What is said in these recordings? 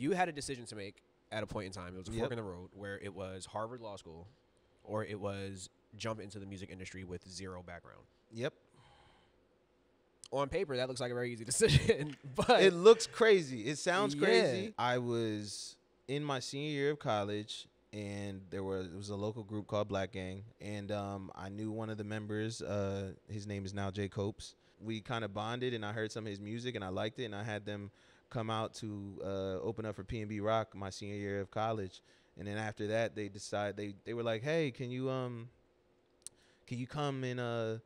you had a decision to make at a point in time. It was a Yep. fork in the road where it was Harvard Law School, or it was jump into the music industry with zero background. Yep. On paper, that looks like a very easy decision, but It looks crazy. It sounds Yeah. crazy. I was in my senior year of college, and there was it was a local group called Black Gang, and um, I knew one of the members. Uh, his name is now Jay Copes. We kind of bonded, and I heard some of his music, and I liked it, and I had them come out to uh, open up for PNB Rock my senior year of college, and then after that, they decided they they were like, "Hey, can you um, can you come and uh."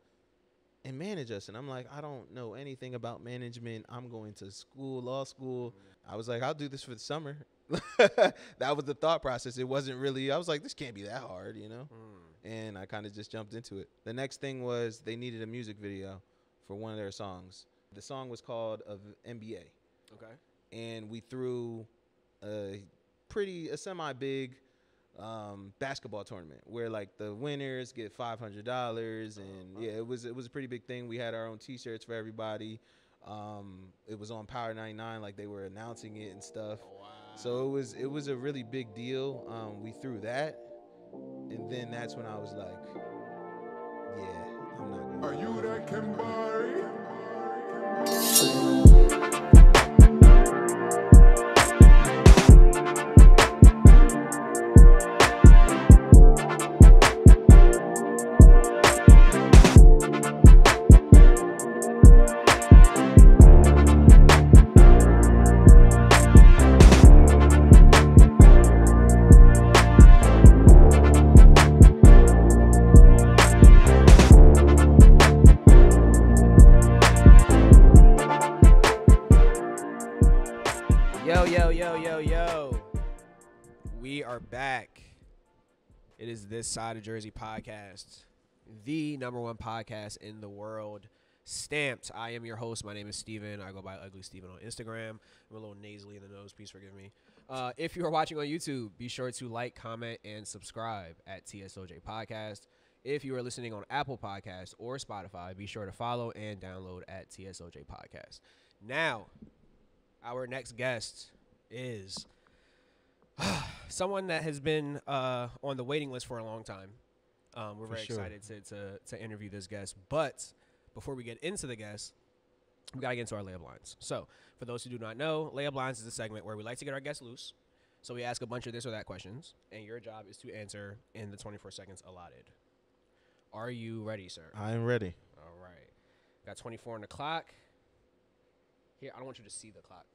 and manage us. And I'm like, I don't know anything about management. I'm going to school, law school. I was like, I'll do this for the summer. that was the thought process. It wasn't really, I was like, this can't be that hard, you know? Mm. And I kind of just jumped into it. The next thing was they needed a music video for one of their songs. The song was called of NBA. Okay. And we threw a pretty, a semi big um, basketball tournament where like the winners get five hundred dollars, and yeah, it was it was a pretty big thing. We had our own T-shirts for everybody. Um, it was on Power 99, like they were announcing it and stuff. So it was it was a really big deal. Um, we threw that, and then that's when I was like, yeah, I'm not. Gonna Are you that can is This Side of Jersey podcast, the number one podcast in the world. Stamped. I am your host. My name is Steven. I go by Ugly Steven on Instagram. I'm a little nasally in the nose. Please forgive me. Uh, if you are watching on YouTube, be sure to like, comment, and subscribe at TSOJ Podcast. If you are listening on Apple Podcast or Spotify, be sure to follow and download at TSOJ Podcast. Now, our next guest is someone that has been uh, on the waiting list for a long time. Um, we're For very sure. excited to, to, to interview this guest. But before we get into the guest, we got to get into our layup lines. So, for those who do not know, layup lines is a segment where we like to get our guests loose. So, we ask a bunch of this or that questions, and your job is to answer in the 24 seconds allotted. Are you ready, sir? I am ready. All right. Got 24 on the clock. Here, I don't want you to see the clock.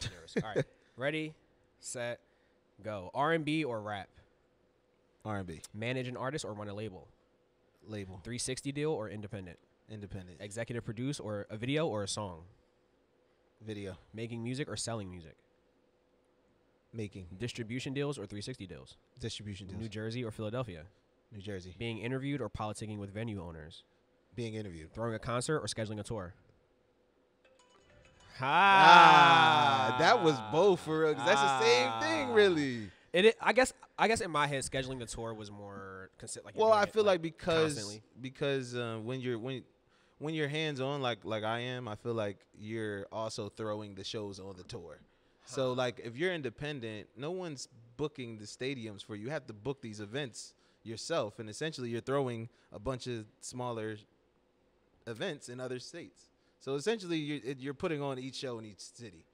Nervous. All right. Ready, set, go. R&B or rap? R&B Manage an artist or run a label? label 360 deal or independent? independent Executive produce or a video or a song? video Making music or selling music? making Distribution deals or 360 deals? distribution deals. New Jersey or Philadelphia? New Jersey Being interviewed or politicking with venue owners? being interviewed. Throwing a concert or scheduling a tour? Ah, that was both for real. 'cause that's the same thing, Ah. really. It, i- I guess. I guess in my head, scheduling the tour was more consi- like. Well, I it, feel like because constantly. because uh, when you're when when you're hands on like like I am, I feel like you're also throwing the shows on the tour. So like if you're independent, no one's booking the stadiums for you. You have to book these events yourself, and essentially you're throwing a bunch of smaller events in other states. So essentially, you're you're putting on each show in each city.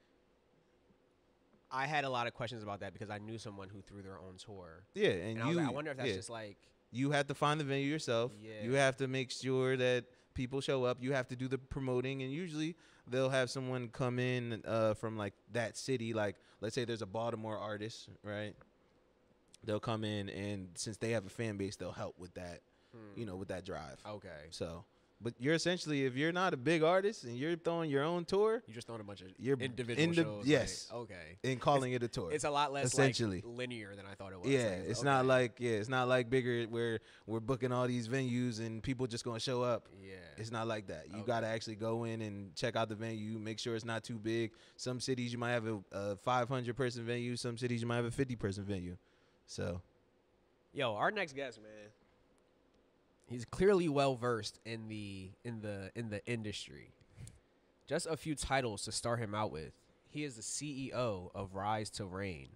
I had a lot of questions about that because I knew someone who threw their own tour, Yeah, and, and, I you was like, I wonder if that's yeah. just like. you have to find the venue yourself. Yeah. You have to make sure that people show up. You have to do the promoting, and usually they'll have someone come in uh, from like that city. Like, let's say there's a Baltimore artist, right? They'll come in, and since they have a fan base, they'll help with that. hmm, You know, with that drive. Okay. So, but you're essentially, if you're not a big artist and you're throwing your own tour you're just throwing a bunch of You're individual indi- shows. like, yes. okay. and calling it a tour, It's a lot less Essentially. like, linear than I thought it was. Yeah, Like, it's not like yeah, it's not like bigger where we're booking all these venues and people just gonna show up. Yeah. It's not like that. You Okay. got to actually go in and check out the venue, make sure it's not too big. Some cities you might have a, a 500 person venue, some cities you might have a 50 person venue. So, Yo, our next guest, man. He's clearly well versed in the in the in the industry. Just a few titles to start him out with. He is the CEO of Rise to Reign.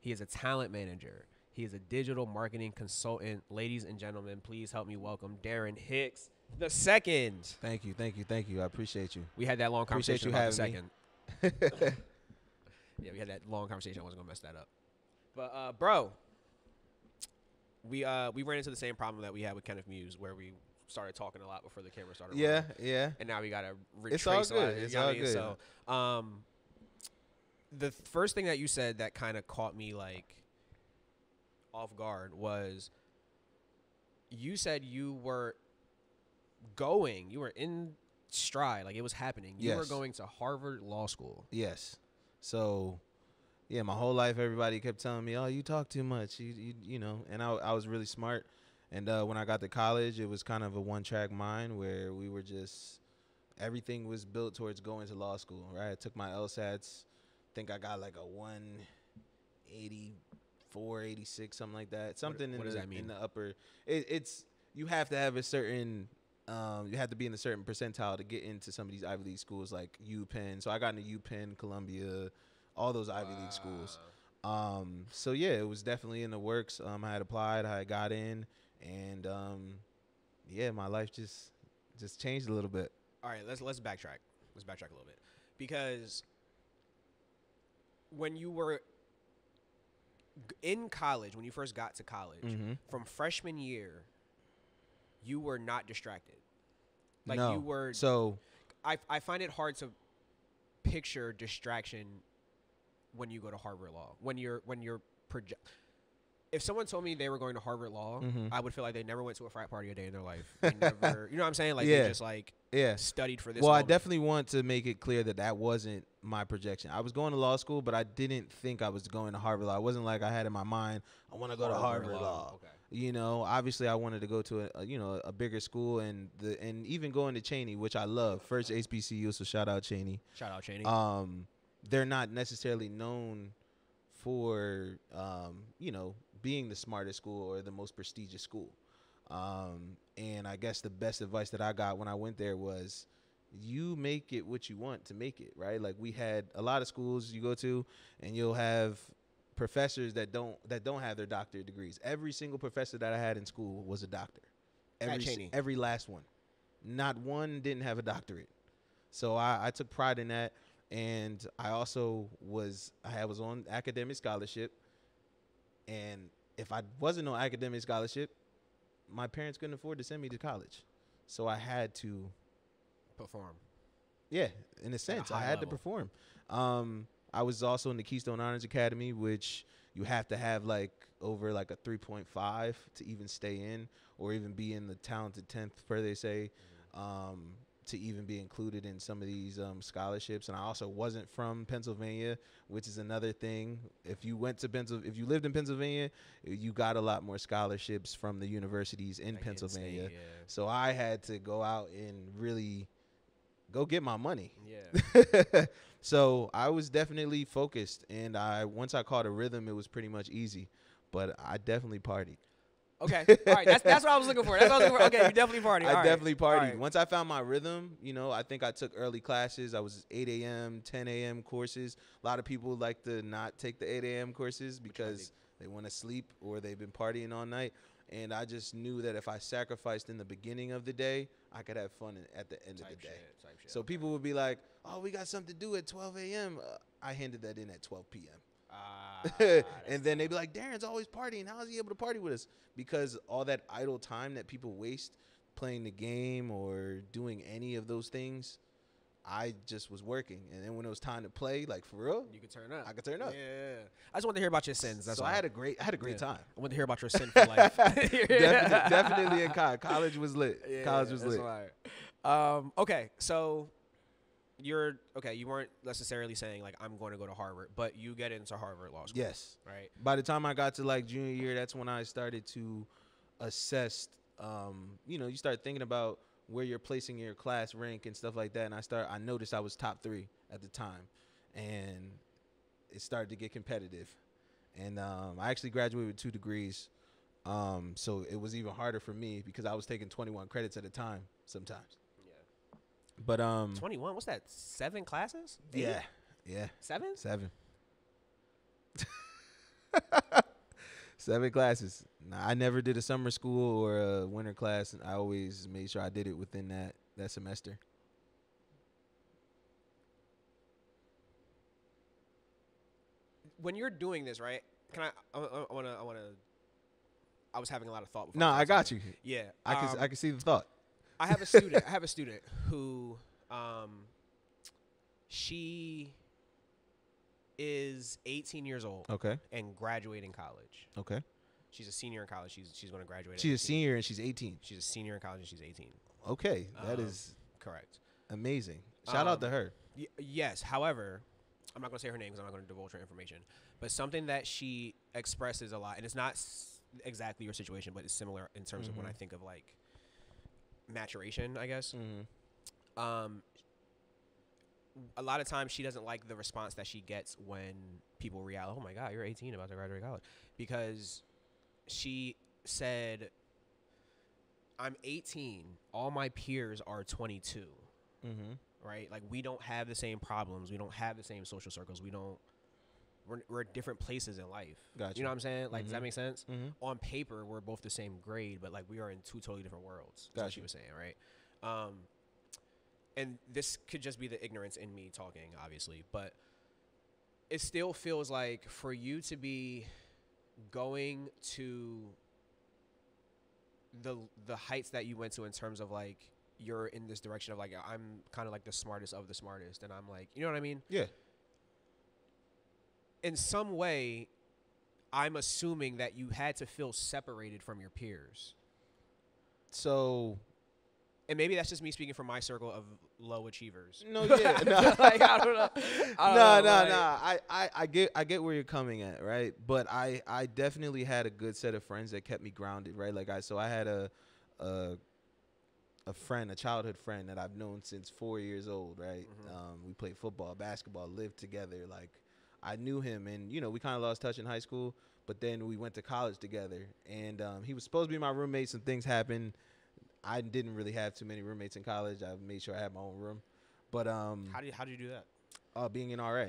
He is a talent manager. He is a digital marketing consultant. Ladies and gentlemen, please help me welcome Darren Hicks the second. Thank you, thank you, thank you. I appreciate you. We had that long conversation you about the second. Yeah, we had that long conversation. I wasn't gonna mess that up. But uh, bro, we uh we ran into the same problem that we had with Kenneth Muse, where we started talking a lot before the camera started. Yeah, rolling, yeah. and now we gotta It's retrace all a lot. good. you It's know what I all mean? good. So, um, the th- first thing that you said that kind of caught me like off guard was you said you were going, you were in stride, like it was happening. You were going to Harvard Law School. Yes. So, yeah, my whole life, everybody kept telling me, "Oh, you talk too much," you you, you know, and I I was really smart. And uh, when I got to college, it was kind of a one-track mind where we were just everything was built towards going to law school. Right? I took my LSATs. think I got like a 184, 86, something like that. Something what in does the that mean? in the upper. It, it's you have to have a certain. Um, you have to be in a certain percentile to get into some of these Ivy League schools like UPenn. So I got into UPenn, Columbia, all those Ivy League schools. Um, so yeah, it was definitely in the works. Um, I had applied, I had got in, and um, yeah, my life just just changed a little bit. all right let's let's backtrack let's backtrack a little bit because when you were in college when you first got to college Mhm. from freshman year you were not distracted like no. you were so I, I find it hard to picture distraction when you go to Harvard Law when you're when you're project if someone told me they were going to Harvard Law, Mhm. I would feel like they never went to a frat party a day in their life. They never, you know what I'm saying? Like Yeah. they just like yeah. studied for this. Well, I definitely want to make it clear that that wasn't my projection. I was going to law school, but I didn't think I was going to Harvard Law. It wasn't like I had in my mind, I want to go to Harvard Law. Okay. You know, obviously, I wanted to go to a, a you know a bigger school and the and even going to Cheyney, which I love. First HBCU, so shout out Cheyney. Shout out Cheyney. Um, they're not necessarily known for um, you know being the smartest school or the most prestigious school. Um, and I guess the best advice that I got when I went there was you make it what you want to make it, right? Like we had a lot of schools you go to and you'll have professors that don't that don't have their doctorate degrees. Every single professor that I had in school was a doctor. Every every last one. Not one didn't have a doctorate. So I, I took pride in that and I also was I was on academic scholarship and if I wasn't on academic scholarship, my parents couldn't afford to send me to college. So I had to Perform. yeah, in a sense, I high had to perform. Um, I was also in the Keystone Honors Academy, which you have to have like over like a 3.5 to even stay in, or even be in the talented 10th, per they say, um, to even be included in some of these um, scholarships. And I also wasn't from Pennsylvania, which is another thing. If you went to Pennsylvania, if you lived in Pennsylvania, you got a lot more scholarships from the universities in state, Pennsylvania. yeah. So I had to go out and really go get my money. Yeah. so I was definitely focused, and I once I caught a rhythm, it was pretty much easy. But I definitely partied. Okay. All right. That's that's what I was looking for. That's what I was looking for. Okay. You definitely party. I right. definitely partied. right. Once I found my rhythm, you know, I think I took early classes. I was 8 a.m., 10 a.m. courses. A lot of people like to not take the 8 a.m. courses because they want to sleep or they've been partying all night. And I just knew that if I sacrificed in the beginning of the day, I could have fun at the end of the day. shit, type shit. So people would be like, "Oh, we got something to do at 12 a.m." Uh, I handed that in at 12 p.m. And then they'd be like, Darren's always partying. How is he able to party with us? Because all that idle time that people waste playing the game or doing any of those things, I just was working. And then when it was time to play, like for real, you could turn up. I could turn up. Yeah. I just wanted to hear about your sins. That's so all. I had a great, I had a great Yeah. time. I want to hear about your sin for life. definitely, definitely in college. College was lit. Yeah, college was that's lit. fire. Um, okay, so you're okay. You weren't necessarily saying like I'm going to go to Harvard, but you get into Harvard Law School. Yes. Right. By the time I got to like junior year, that's when I started to assess. Um, you know, you start thinking about where you're placing your class rank and stuff like that. And I start, I noticed I was top three at the time, and it started to get competitive. And um, I actually graduated with two degrees, um, so it was even harder for me because I was taking 21 credits at a time sometimes. But um, 21. What's that? Seven classes? Eight? yeah, Yeah, Seven? seven. seven classes. Nah, I never did a summer school or a winter class, and I always made sure I did it within that that semester. When you're doing this, right? Can I? I want to. I want to. I was having a lot of thought. before No, started I got talking. you. Yeah, I can um, I can see the thought. I have a student. I have a student who, um, she is 18 years old Okay. and graduating college. Okay. She's a senior in college. She's she's going to graduate. at She's a 18. senior and she's 18. She's a senior in college and she's 18. Okay, that is Um, Correct. amazing. Shout out to um, her. Y- yes. However, I'm not going to say her name because I'm not going to divulge her information. But something that she expresses a lot, and it's not s- exactly your situation, but it's similar in terms of when I think of like maturation, I guess. Mm-hmm. Um, a lot of times she doesn't like the response that she gets when people react, "Oh my God, you're 18, about to graduate college," because she said, "I'm 18. All my peers are 22." Mm-hmm. right? Like we don't have the same problems. We don't have the same social circles. We don't. We're, we're at different places in life. Gotcha. You know what I'm saying? Like, does that Mhm. make sense? Mm-hmm. On paper, we're both the same grade, but like we are in two totally different worlds. That's what she Gotcha. was saying, right? Um, and this could just be the ignorance in me talking, obviously, but it still feels like for you to be going to the the heights that you went to in terms of like you're in this direction of like I'm kind of like the smartest of the smartest and I'm like you know what I mean Yeah. In some way I'm assuming that you had to feel separated from your peers So and maybe that's just me speaking from my circle of low achievers no, yeah, no. like I don't know I don't no, know, no, like- no. I, I, I get, I get where you're coming at, right? But I, I definitely had a good set of friends that kept me grounded, right? Like I, so I had a, a, a friend, a childhood friend that I've known since four years old, right? Mhm. Um, we played football, basketball, lived together. Like I knew him, and you know, we kind of lost touch in high school, but then we went to college together, and um, he was supposed to be my roommate. Some things happened. I didn't really have too many roommates in college. I made sure I had my own room, but um, how do you, how do you do that uh, being an RA.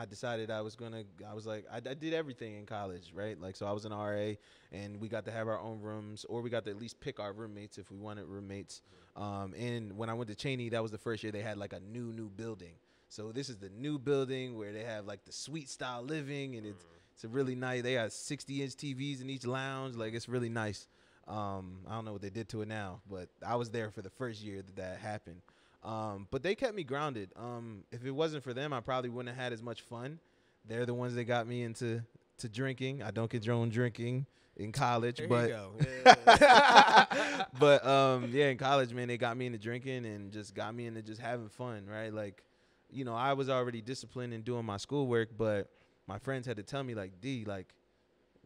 I decided I was gonna. I was like, I, I did everything in college, right? Like, so I was an RA, and we got to have our own rooms, or we got to at least pick our roommates if we wanted roommates. Um, and when I went to Cheyney, that was the first year they had like a new, new building. So this is the new building where they have like the suite style living, and it's it's a really nice. They got 60 inch TVs in each lounge. Like, it's really nice. Um, I don't know what they did to it now, but I was there for the first year that that happened. Um, but they kept me grounded. Um, if it wasn't for them, I probably wouldn't have had as much fun. They're the ones that got me into to drinking. I don't condone drinking in college, there but you go Yeah. but um, yeah, in college, man, they got me into drinking and just got me into just having fun, right? Like, you know, I was already disciplined in doing my schoolwork, but my friends had to tell me like, D, like,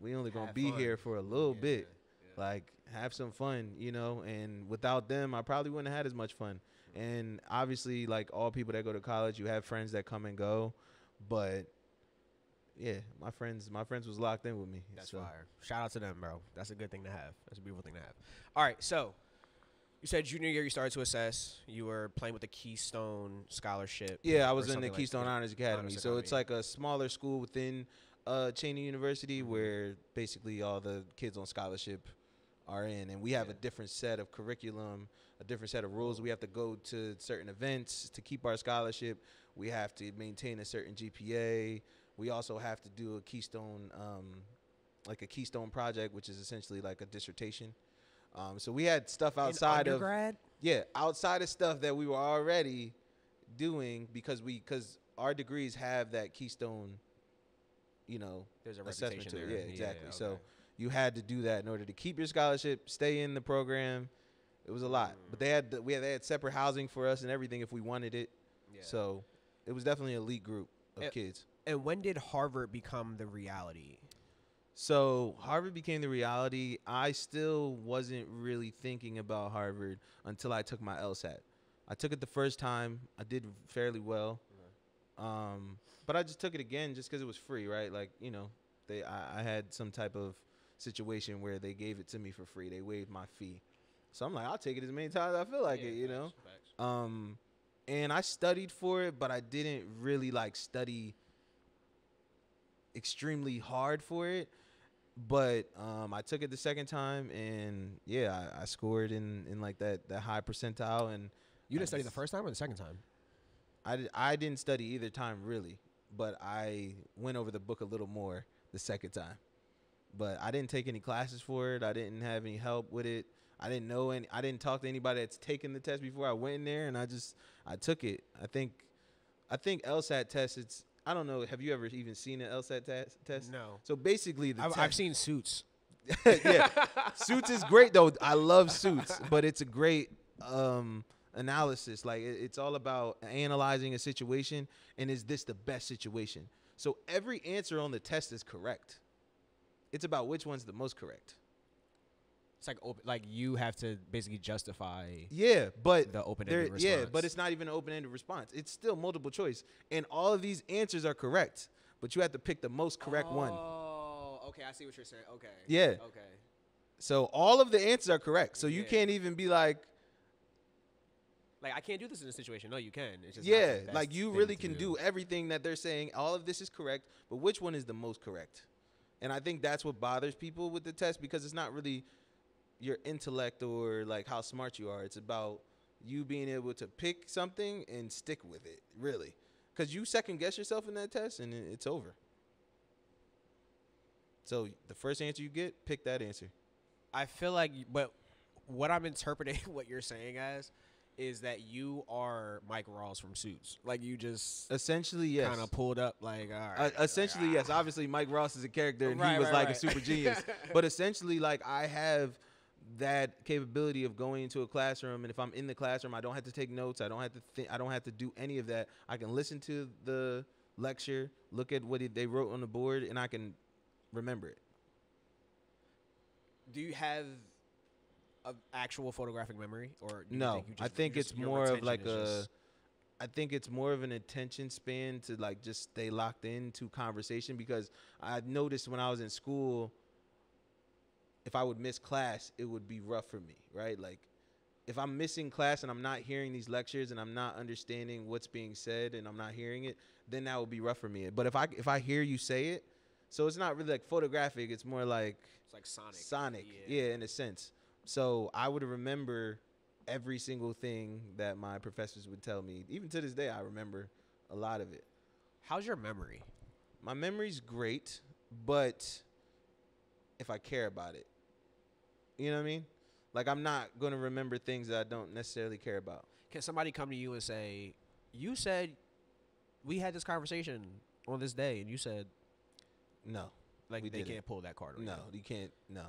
we only gonna Have be fun. here for a little Yeah, bit. yeah. Like, have some fun, you know. And without them, I probably wouldn't have had as much fun. Mm-hmm. And obviously, like all people that go to college, you have friends that come and go, but yeah, my friends, my friends was locked in with me. That's so. fire. Shout out to them, bro. That's a good thing to have. That's a beautiful thing to have. All right, so you said junior year you started to assess. You were playing with the Keystone Scholarship. Yeah, I was in the like- Keystone Honors Academy. Honors so it's like a smaller school within uh, Cheyney University Mhm. where basically all the kids on scholarship are in, and we have a different set of curriculum, a different set of rules. We have to go to certain events to keep our scholarship. We have to maintain a certain GPA. We also have to do a Keystone, um, like a Keystone project, which is essentially like a dissertation. Um, so we had stuff In outside of yeah, outside of stuff that we were already doing because we because our degrees have that keystone, you know, There's a assessment to it. Yeah, exactly. So okay. you had to do that in order to keep your scholarship, stay in the program. It was a lot, but they had the, we had they had separate housing for us and everything if we wanted it. Yeah. So it was definitely an elite group of It- kids. and when did Harvard become the reality? So Harvard became the reality. I still wasn't really thinking about Harvard until I took my LSAT. I took it the first time. I did fairly well, um, but I just took it again just because it was free, right? Like you know, they I, I had some type of situation where they gave it to me for free. They waived my fee, so I'm like, I'll take it as many times as I feel like Yeah, it, you know. facts, facts. Um, and I studied for it, but I didn't really like study extremely hard for it. But um, I took it the second time, and yeah, I, I scored in, in like that, that high percentile, and You didn't study the first time or the second time? I, did, I didn't study either time really, but I went over the book a little more the second time. But I didn't take any classes for it. I didn't have any help with it. I didn't know any. I didn't talk to anybody that's taken the test before I went in there, and I just I took it. I think, I think LSAT test. It's I don't know. Have you ever even seen an LSAT test? test? No. So basically, the I've, I've seen Suits. yeah, Suits is great though. I love Suits, but it's a great um, analysis. Like it- it's all about analyzing a situation and is this the best situation? So every answer on the test is correct. It's about which one's the most correct. It's like open, like you have to basically justify. Yeah, but The open-ended there- Yeah, but it's not even an open-ended response. It's still multiple choice, and all of these answers are correct. But you have to pick the most correct one. Oh, okay. I see what you're saying. Okay. Yeah. Okay. So all of the answers are correct. So you Yeah. can't even be like, Like I can't do this in a situation. No, you can. It's just yeah, like you really can do everything that they're saying. All of this is correct, but which one is the most correct? And I think that's what bothers people with the test because it's not really your intellect or like how smart you are. It's about you being able to pick something and stick with it, really. Because you second guess yourself in that test and it's over. So the first answer you get, pick that answer. I feel like, but what I'm interpreting what you're saying as is that you are Mike Ross from Suits. Like you just Essentially, yes. kind of pulled up. Like all right. Uh, like, essentially, yes. ah. Obviously, Mike Ross is a character, and Right, he was right, like right. a super genius. but essentially, like I have that capability of going into a classroom, and if I'm in the classroom, I don't have to take notes. I don't have to think. I don't have to do any of that. I can listen to the lecture, look at what they wrote on the board, and I can remember it. Do you have a actual photographic memory, or do you no, think you I think it's just- more of like a. just- I think it's more of an attention span to like just stay locked into conversation because I noticed when I was in school, if I would miss class, it would be rough for me, right? Like if I'm missing class and I'm not hearing these lectures and I'm not understanding what's being said and I'm not hearing it, then that would be rough for me. But if I if I hear you say it, so it's not really like photographic, it's more like It's like Sonic. Sonic, yeah. in a sense. So I would remember every single thing that my professors would tell me. Even to this day, I remember a lot of it. How's your memory? My memory's great, but if I care about it, you know what I mean? Like I'm not gonna remember things that I don't necessarily care about. Can somebody come to you and say, "You said we had this conversation on this day," and you said No, like they didn't. can't pull that card? on no, you? you can't. No,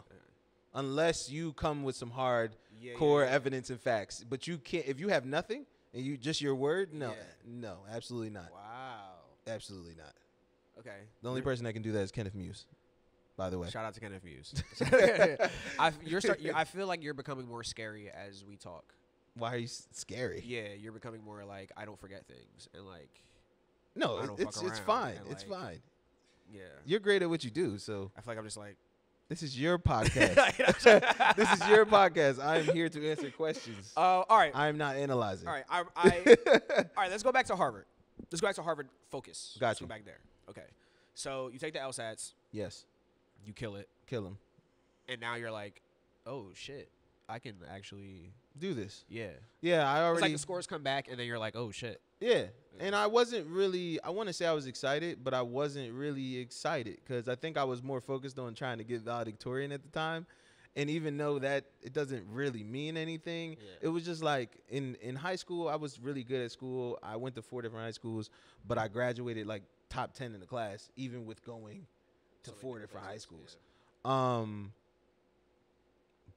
unless you come with some hard Yeah, core yeah. evidence and facts. But you can't if you have nothing and you just your word. No, no, absolutely not. Wow. Absolutely not. Okay. The only person that can do that is Kenneth Muse. By the way, Shout out to Kenneth Muse. I, you're, start, you're, I feel like you're becoming more scary as we talk. why are you s- scary? Yeah, you're becoming more like I don't forget things and like No, I don't it's fuck it's around fine. and, It's like- fine. yeah. You're great at what you do. So I feel like I'm just like this is your podcast. this is your podcast. I am here to answer questions. Oh, all right. I am not analyzing. All right. I, I all right. Let's go back to Harvard. Let's go back to Harvard. Focus. Let's Got go back there. Okay. So you take the LSATs, Yes, you kill it, kill him. and now you're like, oh shit, I can actually, Do this. yeah. Yeah, I It's already. like the scores come back, and then you're like, oh shit. Yeah. And I wasn't really, I want to say I was excited, but I wasn't really excited because I think I was more focused on trying to get valedictorian at the time. And even though that it doesn't really mean anything, Yeah. it was just like in, in high school, I was really good at school. I went to four different high schools, but I graduated like top 10 in the class, even with going to So four different high schools. Um,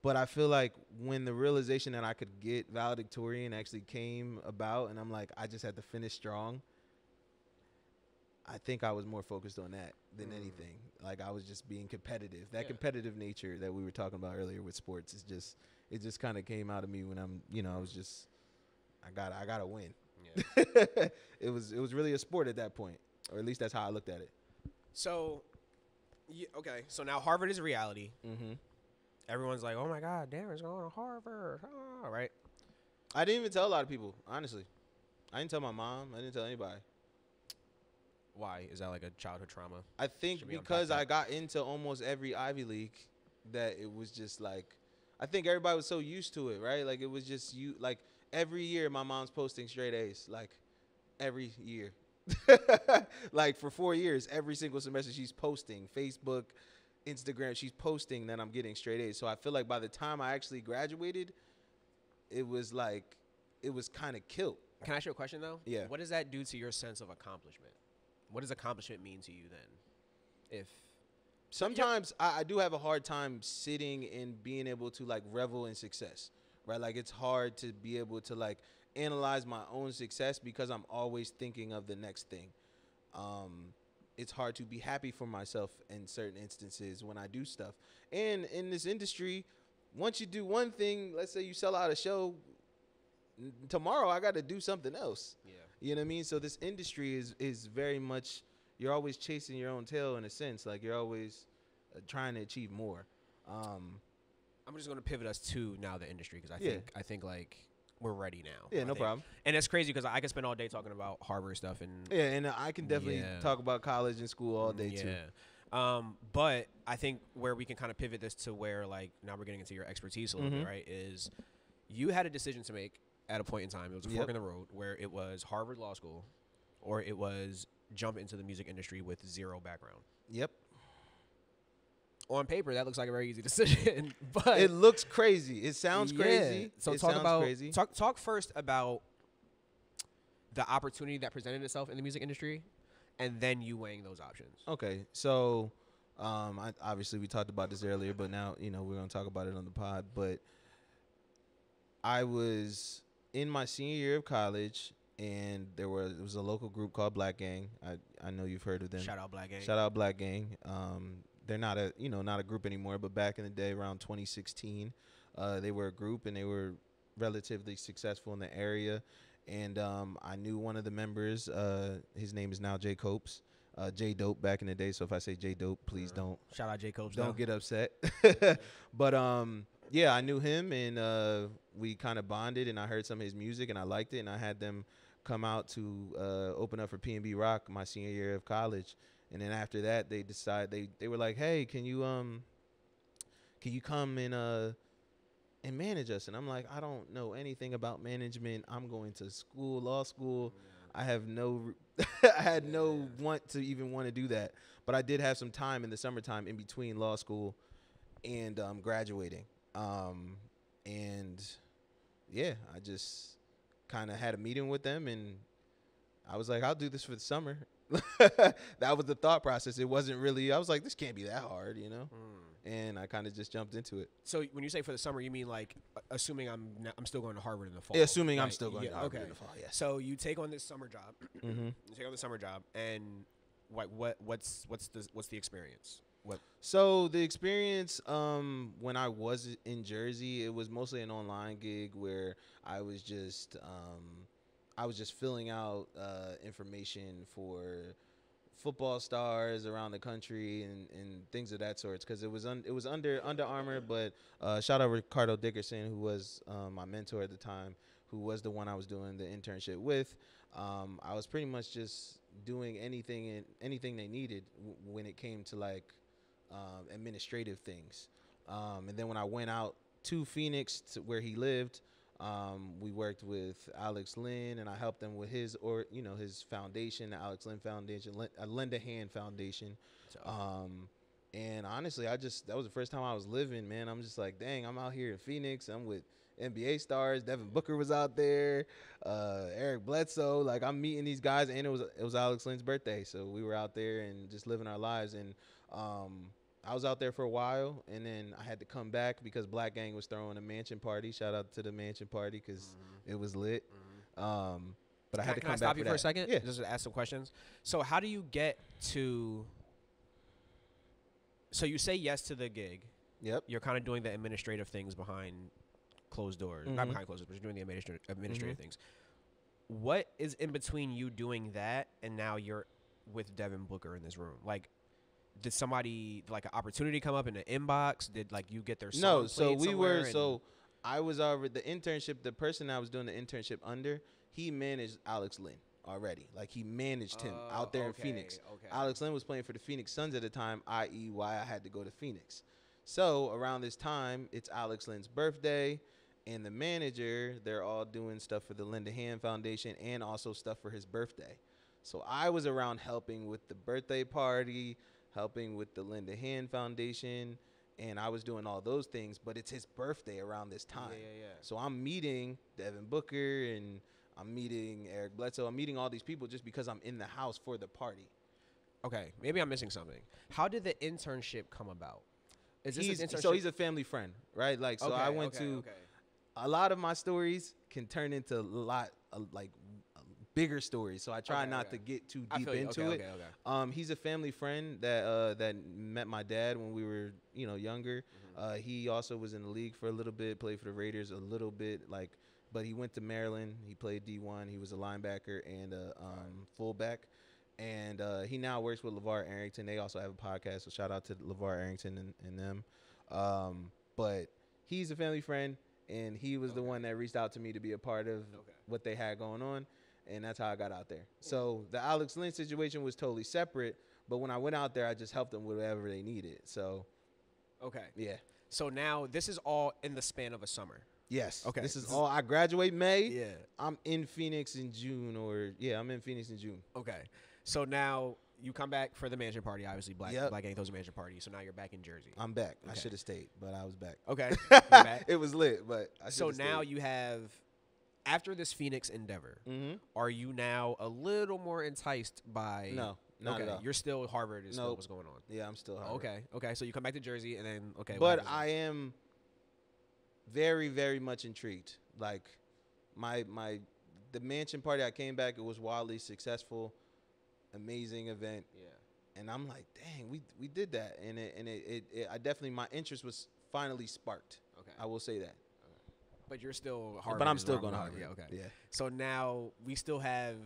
but I feel like when the realization that I could get valedictorian actually came about, and I'm like, I just had to finish strong. I think I was more focused on that than Mm. anything. Like I was just being competitive. That Yeah. competitive nature that we were talking about earlier with sports is just it just kind of came out of me when I'm, you know, I was just I got I got to win. Yeah. it was it was really a sport at that point, or at least that's how I looked at it. So, yeah, okay. So now Harvard is a reality. Mm-hmm. Everyone's like, oh my god, Darren's going to Harvard. Ah, right? I didn't even tell a lot of people, honestly. I didn't tell my mom. I didn't tell anybody. Why is that like a childhood trauma? I think because? I got into almost every Ivy League, that it was just like, I think everybody was so used to it, right? Like it was just you. Like every year, my mom's posting straight A's. Like every year, like for four years, every single semester she's posting Facebook, Instagram. She's posting that I'm getting straight A's. So I feel like by the time I actually graduated, it was like, it was kind of killed. Can I ask you a question though? Yeah. What does that do to your sense of accomplishment? What does accomplishment mean to you then? If sometimes I, I do have a hard time sitting and being able to like revel in success right like it's hard to be able to like analyze my own success because i'm always thinking of the next thing um it's hard to be happy for myself in certain instances when i do stuff and in this industry once you do one thing let's say you sell out a show tomorrow i got to do something else yeah. you know what I mean? So this industry is is very much you're always chasing your own tail in a sense. Like you're always uh, trying to achieve more. Um, I'm just going to pivot us to now the industry because I Yeah. think I think like we're ready now. yeah, I no think. problem. And it's crazy because I could spend all day talking about Harvard stuff and Yeah, and I can definitely Yeah. talk about college and school all day too. yeah. Um, but I think where we can kind of pivot this to where like now we're getting into your expertise a little Mhm. bit, right? Is you had a decision to make at a point in time. It was a fork Yep. in the road where it was Harvard Law School, or it was jump into the music industry with zero background. Yep. On paper, that looks like a very easy decision, but It looks crazy. It sounds Yeah. crazy. So it talk about crazy. talk talk first about the opportunity that presented itself in the music industry, and then you weighing those options. Okay, so um, I, obviously we talked about this earlier, but now you know we're gonna talk about it on the pod. But I was in my senior year of college, and there was it was a local group called Black Gang. I I know you've heard of them. Shout out Black Gang. Shout out Black Gang. Um, they're not a you know not a group anymore, but back in the day, around 2016, uh, they were a group and they were relatively successful in the area. And um, I knew one of the members. Uh, his name is now Jay Copes. Uh, Jay Dope back in the day. So if I say Jay Dope, please don't Shout out Jacobs. don't get upset. but um, yeah, I knew him, and uh, we kind of bonded, and I heard some of his music, and I liked it, and I had them come out to uh, open up for PNB Rock my senior year of college, and then after that, they decided they they were like, hey, can you um, can you come and uh. And manage us, and I'm like, I don't know anything about management. I'm going to school, law school. I have no, I had no want to even want to do that. But I did have some time in the summertime in between law school and um, graduating. Um, and yeah, I just kind of had a meeting with them, and I was like, I'll do this for the summer. that was the thought process. It wasn't really. I was like, this can't be that hard, you know. Mm. And I kind of just jumped into it. So when you say for the summer, you mean like assuming I'm not, I'm still going to Harvard in the fall. Yeah, assuming I'm still going Yeah, to Harvard okay. in the fall. Yes. So you take on this summer job. Mm-hmm. You take on the summer job, and what what what's what's the what's the experience? What So the experience um, when I was in Jersey, it was mostly an online gig where I was just um, I was just filling out uh, information for football stars around the country and, and things of that sort. Because it was un- it was under Under Armour, but uh, shout out Ricardo Dickerson, who was um, my mentor at the time, who was the one I was doing the internship with. Um, I was pretty much just doing anything and anything they needed w- when it came to like um, administrative things. Um, and then when I went out to Phoenix, to where he lived, um, we worked with Alex Len, and I helped him with his or you know his foundation, the Alex Len Foundation, Lin- uh, Lend a Hand Foundation. Um, and honestly, I just that was the first time I was living, man. I'm just like, dang, I'm out here in Phoenix. I'm with NBA stars. Devin Booker was out there. Uh, Eric Bledsoe. Like I'm meeting these guys, and it was it was Alex Len's birthday, so we were out there and just living our lives. And um, I was out there for a while, and then I had to come back because Black Gang was throwing a mansion party. Shout out to the mansion party because it was lit. Um, but I can had I, to can come I stop back you for for a second? Yeah. Just to ask some questions. So how do you get to? So you say yes to the gig. Yep. You're kind of doing the administrative things behind closed doors, not Mhm. behind closed doors, but you're doing the administrative administrative Mhm. things. What is in between you doing that and now you're with Devin Booker in this room? Like, did somebody like an opportunity come up in the inbox? Did like you get their song No, so we were so I was already the internship. The person I was doing the internship under, he managed Alex Len already. Like he managed him Oh, out there in Phoenix. okay. Alex Len was playing for the Phoenix Suns at the time, i.e., why I had to go to Phoenix. So around this time, it's Alex Len's birthday, and the manager, they're all doing stuff for the Lend a Hand Foundation and also stuff for his birthday. So I was around helping with the birthday party, helping with the Lend a Hand Foundation, and I was doing all those things. But it's his birthday around this time. Yeah, yeah, yeah. So I'm meeting Devin Booker and I'm meeting Eric Bledsoe. I'm meeting all these people just because I'm in the house for the party. Okay, maybe I'm missing something. How did the internship come about? Is this He's, an internship? so he's a family friend, right? Like, so I went okay, to okay. a lot of my stories can turn into a lot uh, like bigger stories. So I try Okay, not okay. to get too deep into Okay, it. okay, okay. Um, he's a family friend that uh, that met my dad when we were you know younger. Mm-hmm. Uh, he also was in the league for a little bit, played for the Raiders a little bit, like, but he went to Maryland. He played D one. He was a linebacker and a um, fullback, and uh, he now works with LaVar Arrington. They also have a podcast, so shout out to LaVar Arrington and, and them. Um, but he's a family friend, and he was the one that reached out to me to be a part of Okay. what they had going on, and that's how I got out there. So the Alex Len situation was totally separate, but when I went out there, I just helped them with whatever they needed. So Okay. yeah, So now this is all in the span of a summer. yes. Okay. This is all. I graduate May. Yeah. I'm in Phoenix in June, or yeah, I'm in Phoenix in June. Okay. So now you come back for the mansion party. Obviously, Black Yep. Black Gang throws a mansion party. So now you're back in Jersey. I'm back. I should have stayed, but I was back. Okay. Back. it was lit, but I so now stayed. you have, after this Phoenix endeavor, Mhm. are you now a little more enticed by? No, not okay. at all. You're still Harvard. Is still what's going on. Yeah, I'm still. Oh, Harvard. okay. Okay. So you come back to Jersey and then okay. but I am very, very much intrigued. Like my my the mansion party I came back, it was wildly successful, amazing event, Yeah. and I'm like, dang, we we did that, and it and it, it, it I definitely my interest was finally sparked. Okay. I will say that. But you're still Harvard. but I'm still going to. Harvard. Yeah. Okay. Yeah. So now we still have,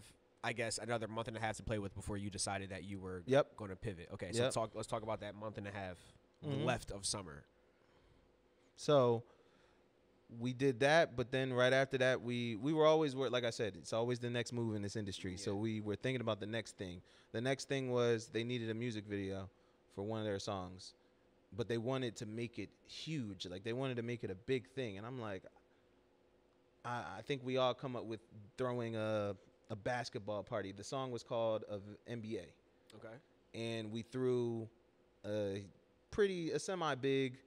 I guess, another month and a half to play with before you decided that you were Yep. going to pivot. Okay. So Yep. talk. Let's talk about that month and a half Mhm. left of summer. So we did that, but then right after that, we we were always wor- like I said, it's always the next move in this industry. So Yeah. we were thinking about the next thing. The next thing was they needed a music video for one of their songs, but they wanted to make it huge. Like they wanted to make it a big thing, and I'm like, I, I think we all come up with throwing a a basketball party. The song was called of NBA Okay. and we threw a pretty a semi big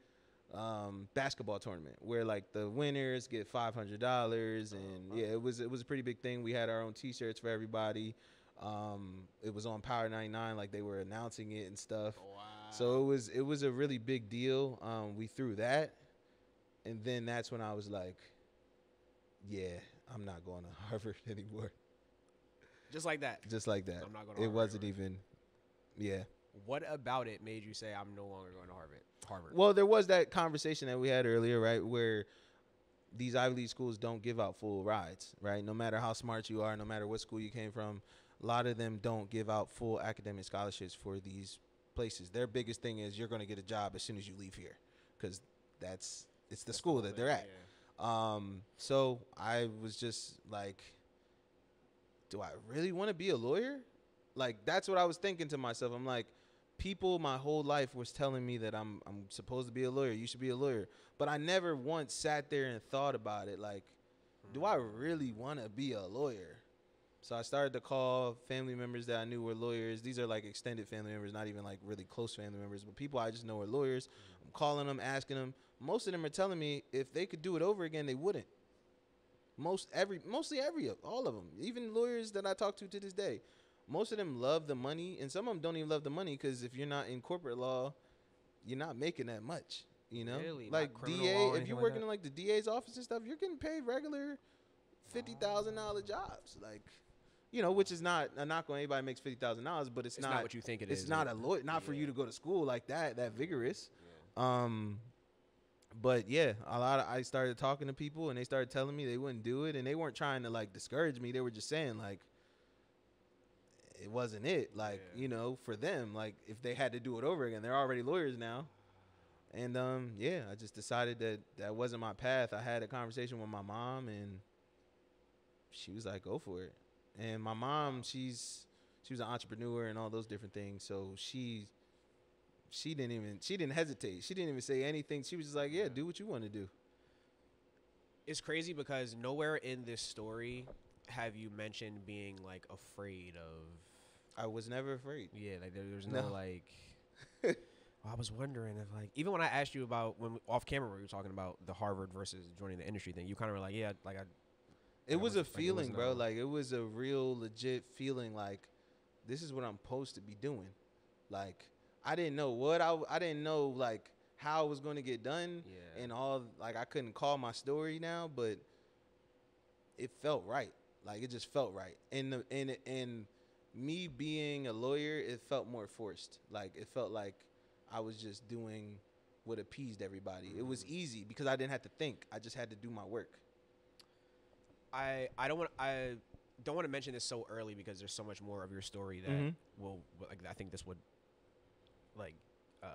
um, basketball tournament where like the winners get five hundred dollars and yeah it was it was a pretty big thing. We had our own T-shirts for everybody. Um, it was on Power 99 like they were announcing it and stuff. Wow. So it was it was a really big deal. Um, we threw that, and then that's when I was like, yeah, I'm not going to Harvard anymore. just like that. Just like that. I'm not going to It Harvard wasn't anymore. even. Yeah. What about it made you say I'm no longer going to Harvard? Harvard. Well, there was that conversation that we had earlier, right, where these Ivy League schools don't give out full rides, right? No matter how smart you are, no matter what school you came from, a lot of them don't give out full academic scholarships for these places. Their biggest thing is you're going to get a job as soon as you leave here, because that's it's the school that they're at. Um, so I was just like, do I really want to be a lawyer? Like that's what I was thinking to myself. I'm like, people my whole life was telling me that I'm I'm supposed to be a lawyer. You should be a lawyer. But I never once sat there and thought about it like, do I really want to be a lawyer? So I started to call family members that I knew were lawyers. These are like extended family members, not even like really close family members, but people I just know are lawyers. I'm calling them, asking them. Most of them are telling me if they could do it over again, they wouldn't. Most every, mostly every, all of them, even lawyers that I talk to to this day, most of them love the money, and some of them don't even love the money because if you're not in corporate law, you're not making that much. You know, Really? Like DA, if you're working that? in like the DA's office and stuff, you're getting paid regular fifty thousand dollar jobs, like. You know, which is not a knock on anybody makes fifty thousand dollars, but it's, It's not what you think it it's is, not a lawyer, not for you to go to school like that, that vigorous. Um, but yeah, a lot of I started talking to people and they started telling me they wouldn't do it, and they weren't trying to like discourage me. They were just saying like it wasn't it. Like Yeah. you know, for them, like if they had to do it over again, they're already lawyers now. And um, yeah, I just decided that that wasn't my path. I had a conversation with my mom, and she was like, "Go for it." And my mom, she's she was an entrepreneur and all those different things, so she she didn't even she didn't hesitate. She didn't even say anything. She was just like, "Yeah, do what you want to do." It's crazy because nowhere in this story have you mentioned being like afraid of. I was never afraid. Yeah, like there, there's no, No. like. I was wondering if like even when I asked you about when we, off camera we were talking about the Harvard versus joining the industry thing, you kind of were like, yeah, like I. It Like, was a like, it was feeling, bro. Like it was a real legit feeling. Like this is what I'm supposed to be doing. Like I didn't know what I I didn't know like how it was going to get done Yeah. and all. Like I couldn't call my story now, but it felt right. Like it just felt right. And the and and me being a lawyer, it felt more forced. Like it felt like I was just doing what appeased everybody. It was easy because I didn't have to think. I just had to do my work. I I don't want I don't want to mention this so early because there's so much more of your story that Mhm. will will- like I think this would like uh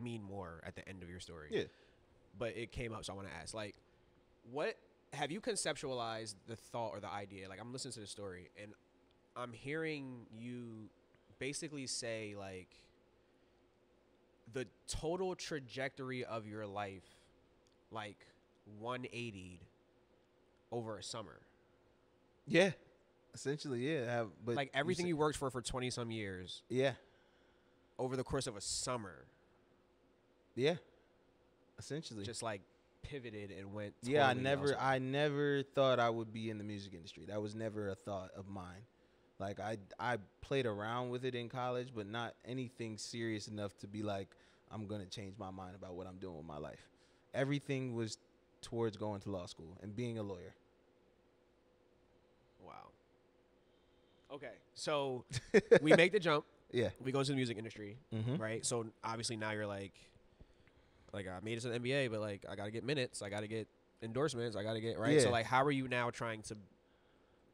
mean more at the end of your story. Yeah. But it came up, so I want to ask, like, what have you conceptualized the thought or the idea? Like, I'm listening to the story and I'm hearing you basically say like the total trajectory of your life, like 180'd over a summer. Yeah, essentially, yeah. Have, but like everything said- you worked for for 20 some years yeah, over the course of a summer yeah, essentially. just like pivoted and went yeah, I never, elsewhere. I never thought I would be in the music industry. That was never a thought of mine. Like I, I played around with it in college, but not anything serious enough to be like, I'm gonna change my mind about what I'm doing with my life. Everything was towards going to law school and being a lawyer. wow okay so we make the jump Yeah. we go into the music industry Mm-hmm. right so obviously now you're like like i made it to the nba but like i gotta get minutes i gotta get endorsements i gotta get right so like how are you now trying to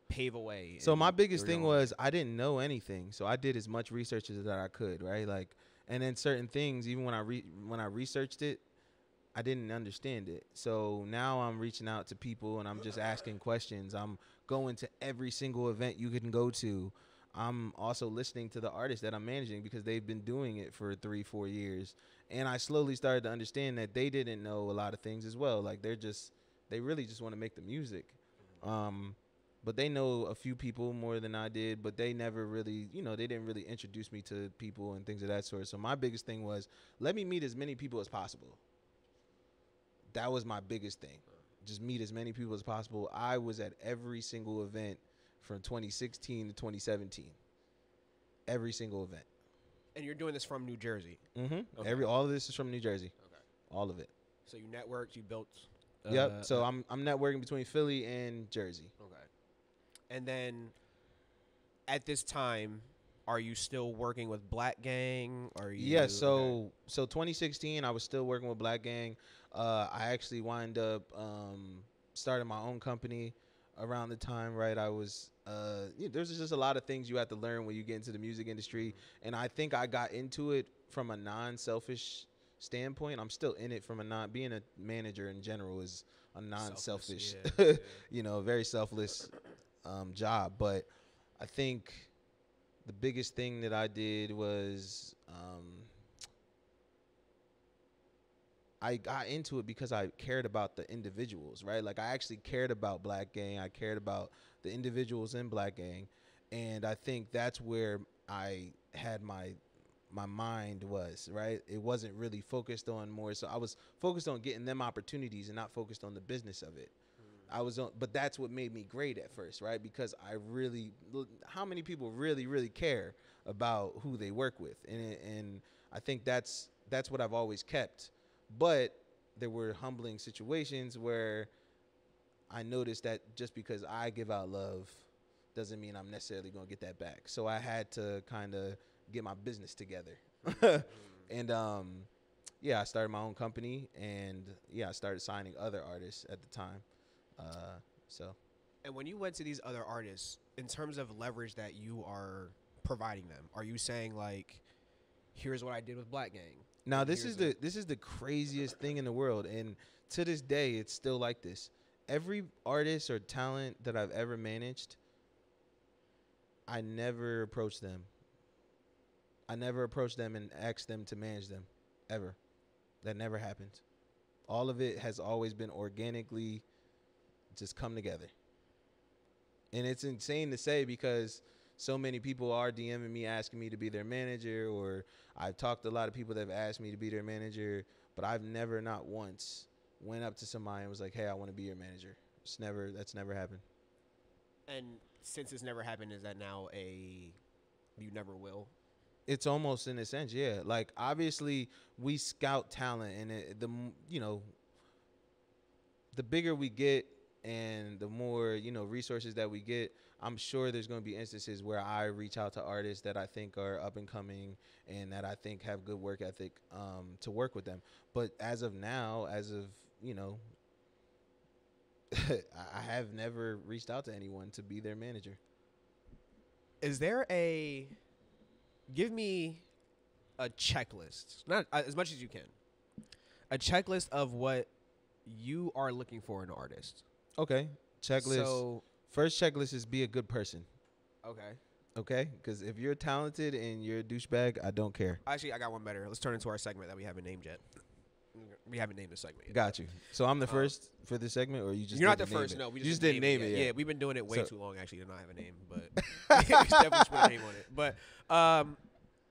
pave a way So my biggest thing was I didn't know anything, so I did as much research as that I could, right? Like, and then certain things, even when I re- when I researched it, I didn't understand it. So now I'm reaching out to people and I'm just asking questions. I'm going to every single event you can go to. I'm also listening to the artists that I'm managing because they've been doing it for three, four years, and I slowly started to understand that they didn't know a lot of things as well. Like they're just, they really just want to make the music. Um, but they know a few people more than I did, but they never really, you know, they didn't really introduce me to people and things of that sort. So my biggest thing was let me meet as many people as possible. That was my biggest thing. Just meet as many people as possible. I was at every single event from 2016 to 2017. Every single event. and you're doing this from new jersey Mm-hmm. Okay. Every all of this is from New Jersey. Okay. All of it. so you networked you built uh, yep. So I'm I'm networking between Philly and Jersey. Okay. And then at this time, are you still working with Black Gang? Are you Yeah, so so 2016, I was still working with Black Gang. Uh, I actually wind up um, starting my own company around the time. Right, I was. Uh, you know, there's just a lot of things you have to learn when you get into the music industry, and I think I got into it from a non-selfish standpoint. I'm still in it from a non. Being a manager in general is a non-selfish, yeah, yeah. you know, very selfless um, job. But I think the biggest thing that I did was um, I got into it because I cared about the individuals, right? Like I actually cared about Black Gang. I cared about the individuals in Black Gang, and I think that's where I had my my mind was right. It wasn't really focused on more. So I was focused on getting them opportunities and not focused on the business of it. Mm. I was on, but that's what made me great at first, right? Because I really, how many people really, really care about who they work with, and and I think that's that's what I've always kept. But there were humbling situations where I noticed that just because I give out love doesn't mean I'm necessarily going to get that back. So I had to kind of get my business together. and um yeah, I started my own company and yeah, I started signing other artists at the time. Uh so And when you went to these other artists, in terms of leverage that you are providing them, are you saying like, "Here's what I did with Black Gang"? Now this is the this is the craziest thing in the world, and to this day it's still like this. every artist or talent that I've ever managed, I never approached them. I never approached them and asked them to manage them, ever. That never happened. All of it has always been organically just come together. And it's insane to say because so many people are DMing me asking me to be their manager, or I've talked to a lot of people that have asked me to be their manager, but I've never, not once, went up to somebody and was like, "Hey, I want to be your manager." It's never. That's never happened. And since it's never happened, is that now a you never will? It's almost in a sense, yeah. Like obviously, we scout talent, and it, the you know, the bigger we get, and the more you know resources that we get, I'm sure there's going to be instances where I reach out to artists that I think are up and coming and that I think have good work ethic um, to work with them. But as of now, as of you know, I have never reached out to anyone to be their manager. Is there a give me a checklist, not uh, as much as you can, a checklist of what you are looking for in an artist. Okay, checklist. So First checklist is be a good person. okay, Okay, because if you're talented and you're a douchebag, I don't care. actually, I got one better. Let's turn into our segment that we haven't named yet. We haven't named this segment yet. Got you. So I'm the Um, first for this segment, or you just You're not the first. it? No, we you just, just didn't name it yet. Yeah, we've been doing it way So- too long actually to not have a name, but we definitely put a name on it. But um,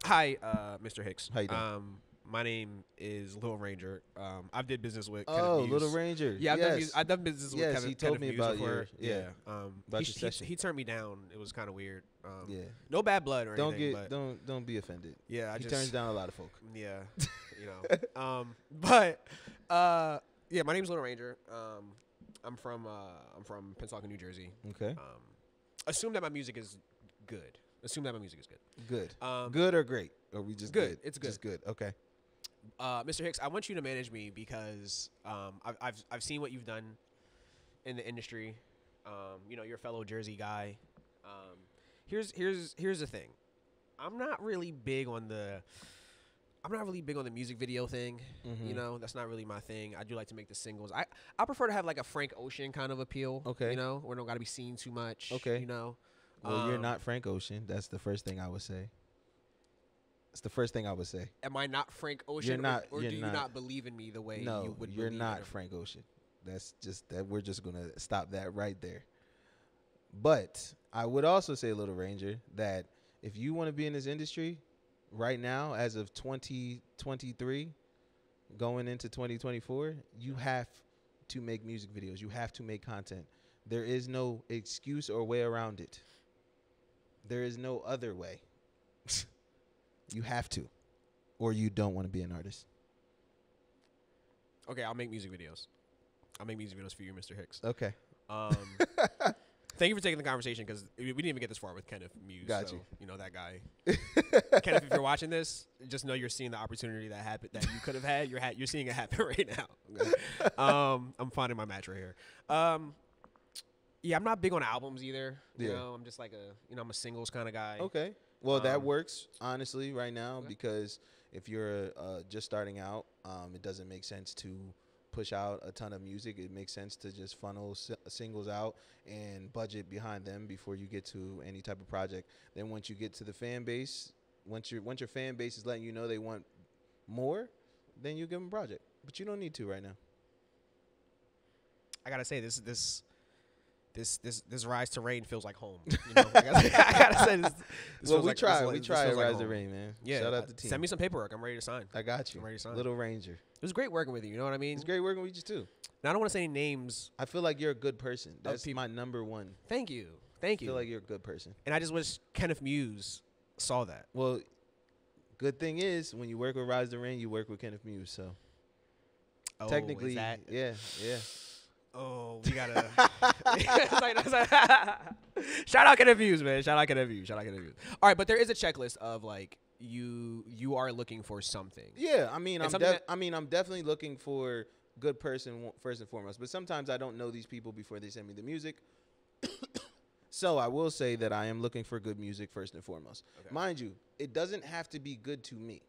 hi, uh, Mr. Hicks. How you doing? Um, my name is Little Ranger. Um, I've did business with. Oh, Kenneth Little Muse. Ranger. Yeah, I've, yes. done, I've done business with Yes, Kevin. he told Kenneth me Muse about before. your- yeah, Um, about he, your he- he turned me down. It was kind of weird. Um, yeah. No bad blood or Don't anything. get but don't don't be offended. yeah, I he just turns down a lot of folk. yeah, you know. Um, but uh, yeah, my name's Little Ranger. Um, I'm from uh, I'm from Pennsauken, New Jersey. Okay. Um, assume that my music is good. Assume that my music is good. Good. Um, good or great? Or we just good. It's good? It's Just good. Okay. Uh, Mr. Hicks, I want you to manage me because um, I've, I've I've seen what you've done in the industry. Um, you know, you're a fellow Jersey guy. Um, here's here's here's the thing. I'm not really big on the. I'm not really big on the music video thing. You Mhm. know, that's not really my thing. I do like to make the singles. I I prefer to have like a Frank Ocean kind of appeal. Okay. You know, where don't got to be seen too much. Okay. You know. Well, you're Um, not Frank Ocean. That's the first thing I would say. That's the first thing I would say. Am I not Frank Ocean? or- not- Or, you're do you not. not believe in me the way no, you would? Believe? No, you're not Frank Ocean. That's just that we're just gonna stop that right there. But I would also say, Little Ranger, that if you want to be in this industry right now, as of 2023, going into 2024, you have to make music videos. You have to make content. There is no excuse or way around it. There is no other way. you have to, or you don't want to be an artist. Okay, I'll make music videos. I'll make music videos for you, Mr. Hicks. Okay. Um, thank you for taking the conversation because we didn't even get this far with Kenneth Muse. Got so, you. You know that guy. Kenneth, if you're watching this, just know you're seeing the opportunity that happened that you could have had. You're ha- you're seeing it happen right now. Um, I'm finding my match right here. Um, yeah, I'm not big on albums either. You Yeah. know, I'm just like a you know I'm a singles kind of guy. Okay. Well, that Um, works honestly right now okay. because if you're uh, just starting out, um, it doesn't make sense to push out a ton of music. It makes sense to just funnel si- singles out and budget behind them before you get to any type of project. Then once you get to the fan base, once your once your fan base is letting you know they want more, then you give them a project. But you don't need to right now. I gotta say this this this this this rise to reign feels like home. You know, I gotta, I gotta say this. this well, we like- feels- we like Rise the home. Rain, man. Yeah, Shout out the team. Send me some paperwork. I'm ready to sign. I got you. I'm ready to sign. Little Ranger. It was great working with you. You know what I mean? It's great working with you too. Now I don't want to say any names. I feel like you're a good person. That's my number one. Thank you, thank you. I feel like you're a good person. and I just wish Kenneth Muse saw that. Well, good thing is when you work with Rise to Reign, you work with Kenneth Muse. So Oh, technically, that, yeah, yeah. Oh, we gotta. It's like- it's like- Shout out Kenneth Muse, man. Shout out Kenneth Muse. Shout out Kenneth Muse. All right, but there is a checklist of like you you are looking for something. Yeah, I mean, And I'm def- I mean, I'm definitely looking for good person first and foremost. But sometimes I don't know these people before they send me the music. so I will say that I am looking for good music first and foremost. Okay. Mind you, it doesn't have to be good to me.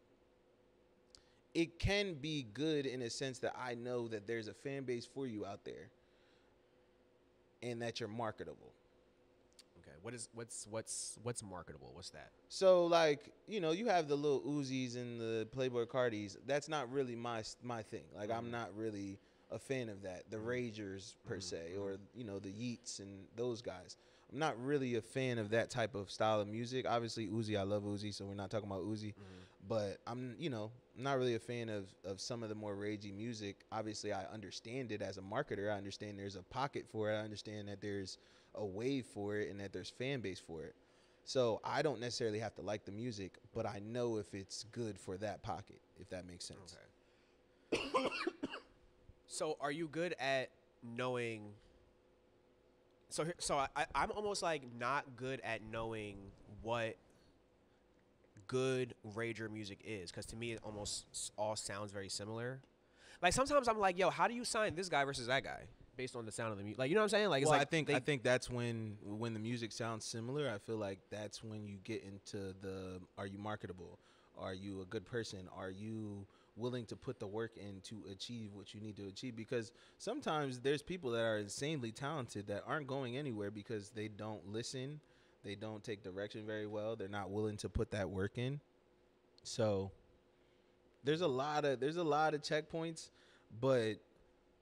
It can be good in a sense that I know that there's a fan base for you out there. and that you're marketable. Okay. What is what's what's what's marketable? What's that? So like you know you have the little Uzis and the Playboi Cartis. That's not really my my thing. Like I'm mm-hmm. not really a fan of that. The mm-hmm. Ragers per mm-hmm. se, or you know the Yeats and those guys. I'm not really a fan of that type of style of music. Obviously Uzi, I love Uzi, so we're not talking about Uzi. But I'm you know not really a fan of of some of the more ragey music. Obviously I understand it as a marketer. I understand there's a pocket for it. I understand that there's a wave for it and that there's fan base for it. So I don't necessarily have to like the music, but I know if it's good for that pocket, if that makes sense. Okay. so are you good at knowing? So so I I'm almost like not good at knowing what good rager music is because to me it almost all sounds very similar. Like sometimes I'm like, yo, how do you sign this guy versus that guy based on the sound of the music? Like you know what I'm saying? Like it's well, like I think they- I think that's when when the music sounds similar. I feel like that's when you get into the are you marketable? Are you a good person? Are you willing to put the work in to achieve what you need to achieve? Because sometimes there's people that are insanely talented that aren't going anywhere because they don't listen, they don't take direction very well, they're not willing to put that work in. So there's a lot of there's a lot of checkpoints, but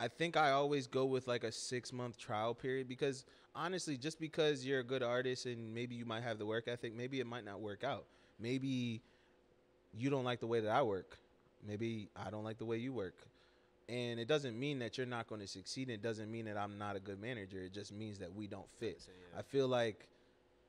I think I always go with like a six month trial period because honestly, just because you're a good artist and maybe you might have the work ethic, maybe it might not work out. Maybe you don't like the way that I work. Maybe I don't like the way you work. And it doesn't mean that you're not going to succeed. It doesn't mean that I'm not a good manager. It just means that we don't fit. So, yeah. I feel like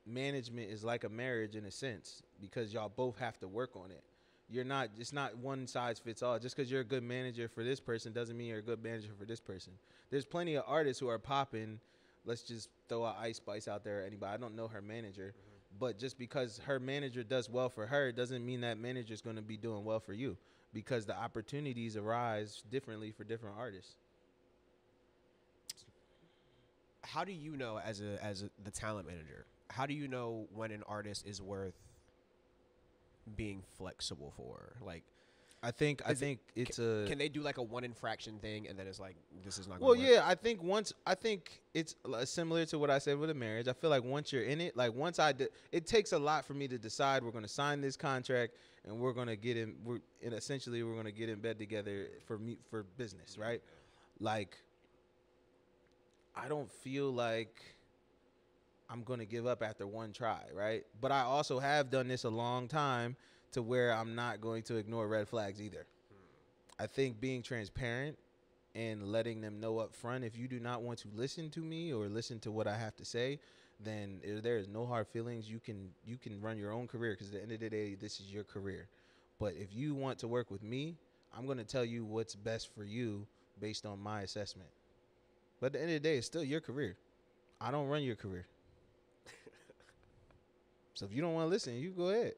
management is like a marriage in a sense because y'all both have to work on it. You're not it's not one size fits all. Just because you're a good manager for this person doesn't mean you're a good manager for this person. There's plenty of artists who are popping. Let's just throw out Ice Spice out there. Anybody? I don't know her manager, mm-hmm. but just because her manager does well for her doesn't mean that manager is going to be doing well for you because the opportunities arise differently for different artists. how do you know as a as a, the talent manager? How do you know when an artist is worth being flexible for? Like, I think I Is it- think it's a can they do like a one infraction thing and then it's like this is not? Well, work? yeah, I think once I think it's uh, similar to what I said with a marriage. I feel like once you're in it, like once I did, it takes a lot for me to decide we're going to sign this contract and we're going to get in. We're and essentially we're going to get in bed together for me for business, right? Like, I don't feel like I'm going to give up after one try, right? But I also have done this a long time to where I'm not going to ignore red flags either. I think being transparent and letting them know up front if you do not want to listen to me or listen to what I have to say, then there is no hard feelings. You can you can run your own career because at the end of the day, this is your career. But if you want to work with me, I'm going to tell you what's best for you based on my assessment. But at the end of the day, it's still your career. I don't run your career. So if you don't want to listen, you go ahead.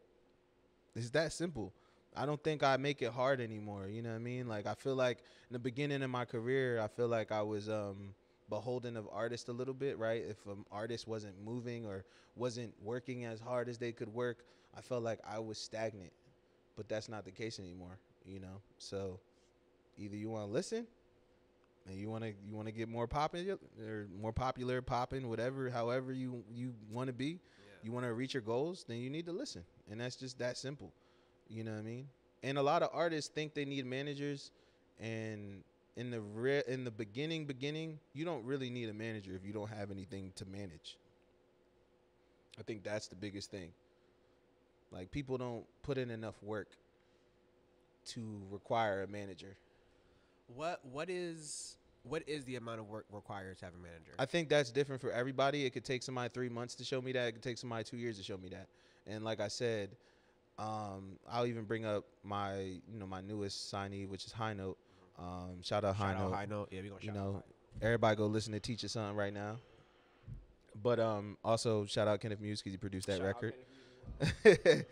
It's that simple. I don't think I make it hard anymore. You know what I mean? Like I feel like in the beginning of my career, I feel like I was um beholden of artists a little bit, right? If an artist wasn't moving or wasn't working as hard as they could work, I felt like I was stagnant. But that's not the case anymore, you know? So either you want to listen and you want to you want to get more popping or more popular popping whatever however you you want to be you want to reach your goals then you need to listen. And that's just that simple. You know what i mean? And a lot of artists think they need managers and in the re- in the beginning beginning you don't really need a manager if you don't have anything to manage. I think that's the biggest thing. Like people don't put in enough work to require a manager. What what is what is the amount of work required to have a manager? I think that's different for everybody. It could take somebody three months to show me that. It could take somebody two years to show me that. And like I said, um, I'll even bring up my you know my newest signee, which is High Note. Um, shout out High Shout out Note. high note. Yeah, we gonna you shout out know, High everybody go listen to Teach Teacher Something right now. But um, also shout out Kenneth Muse because he produced that Shout record.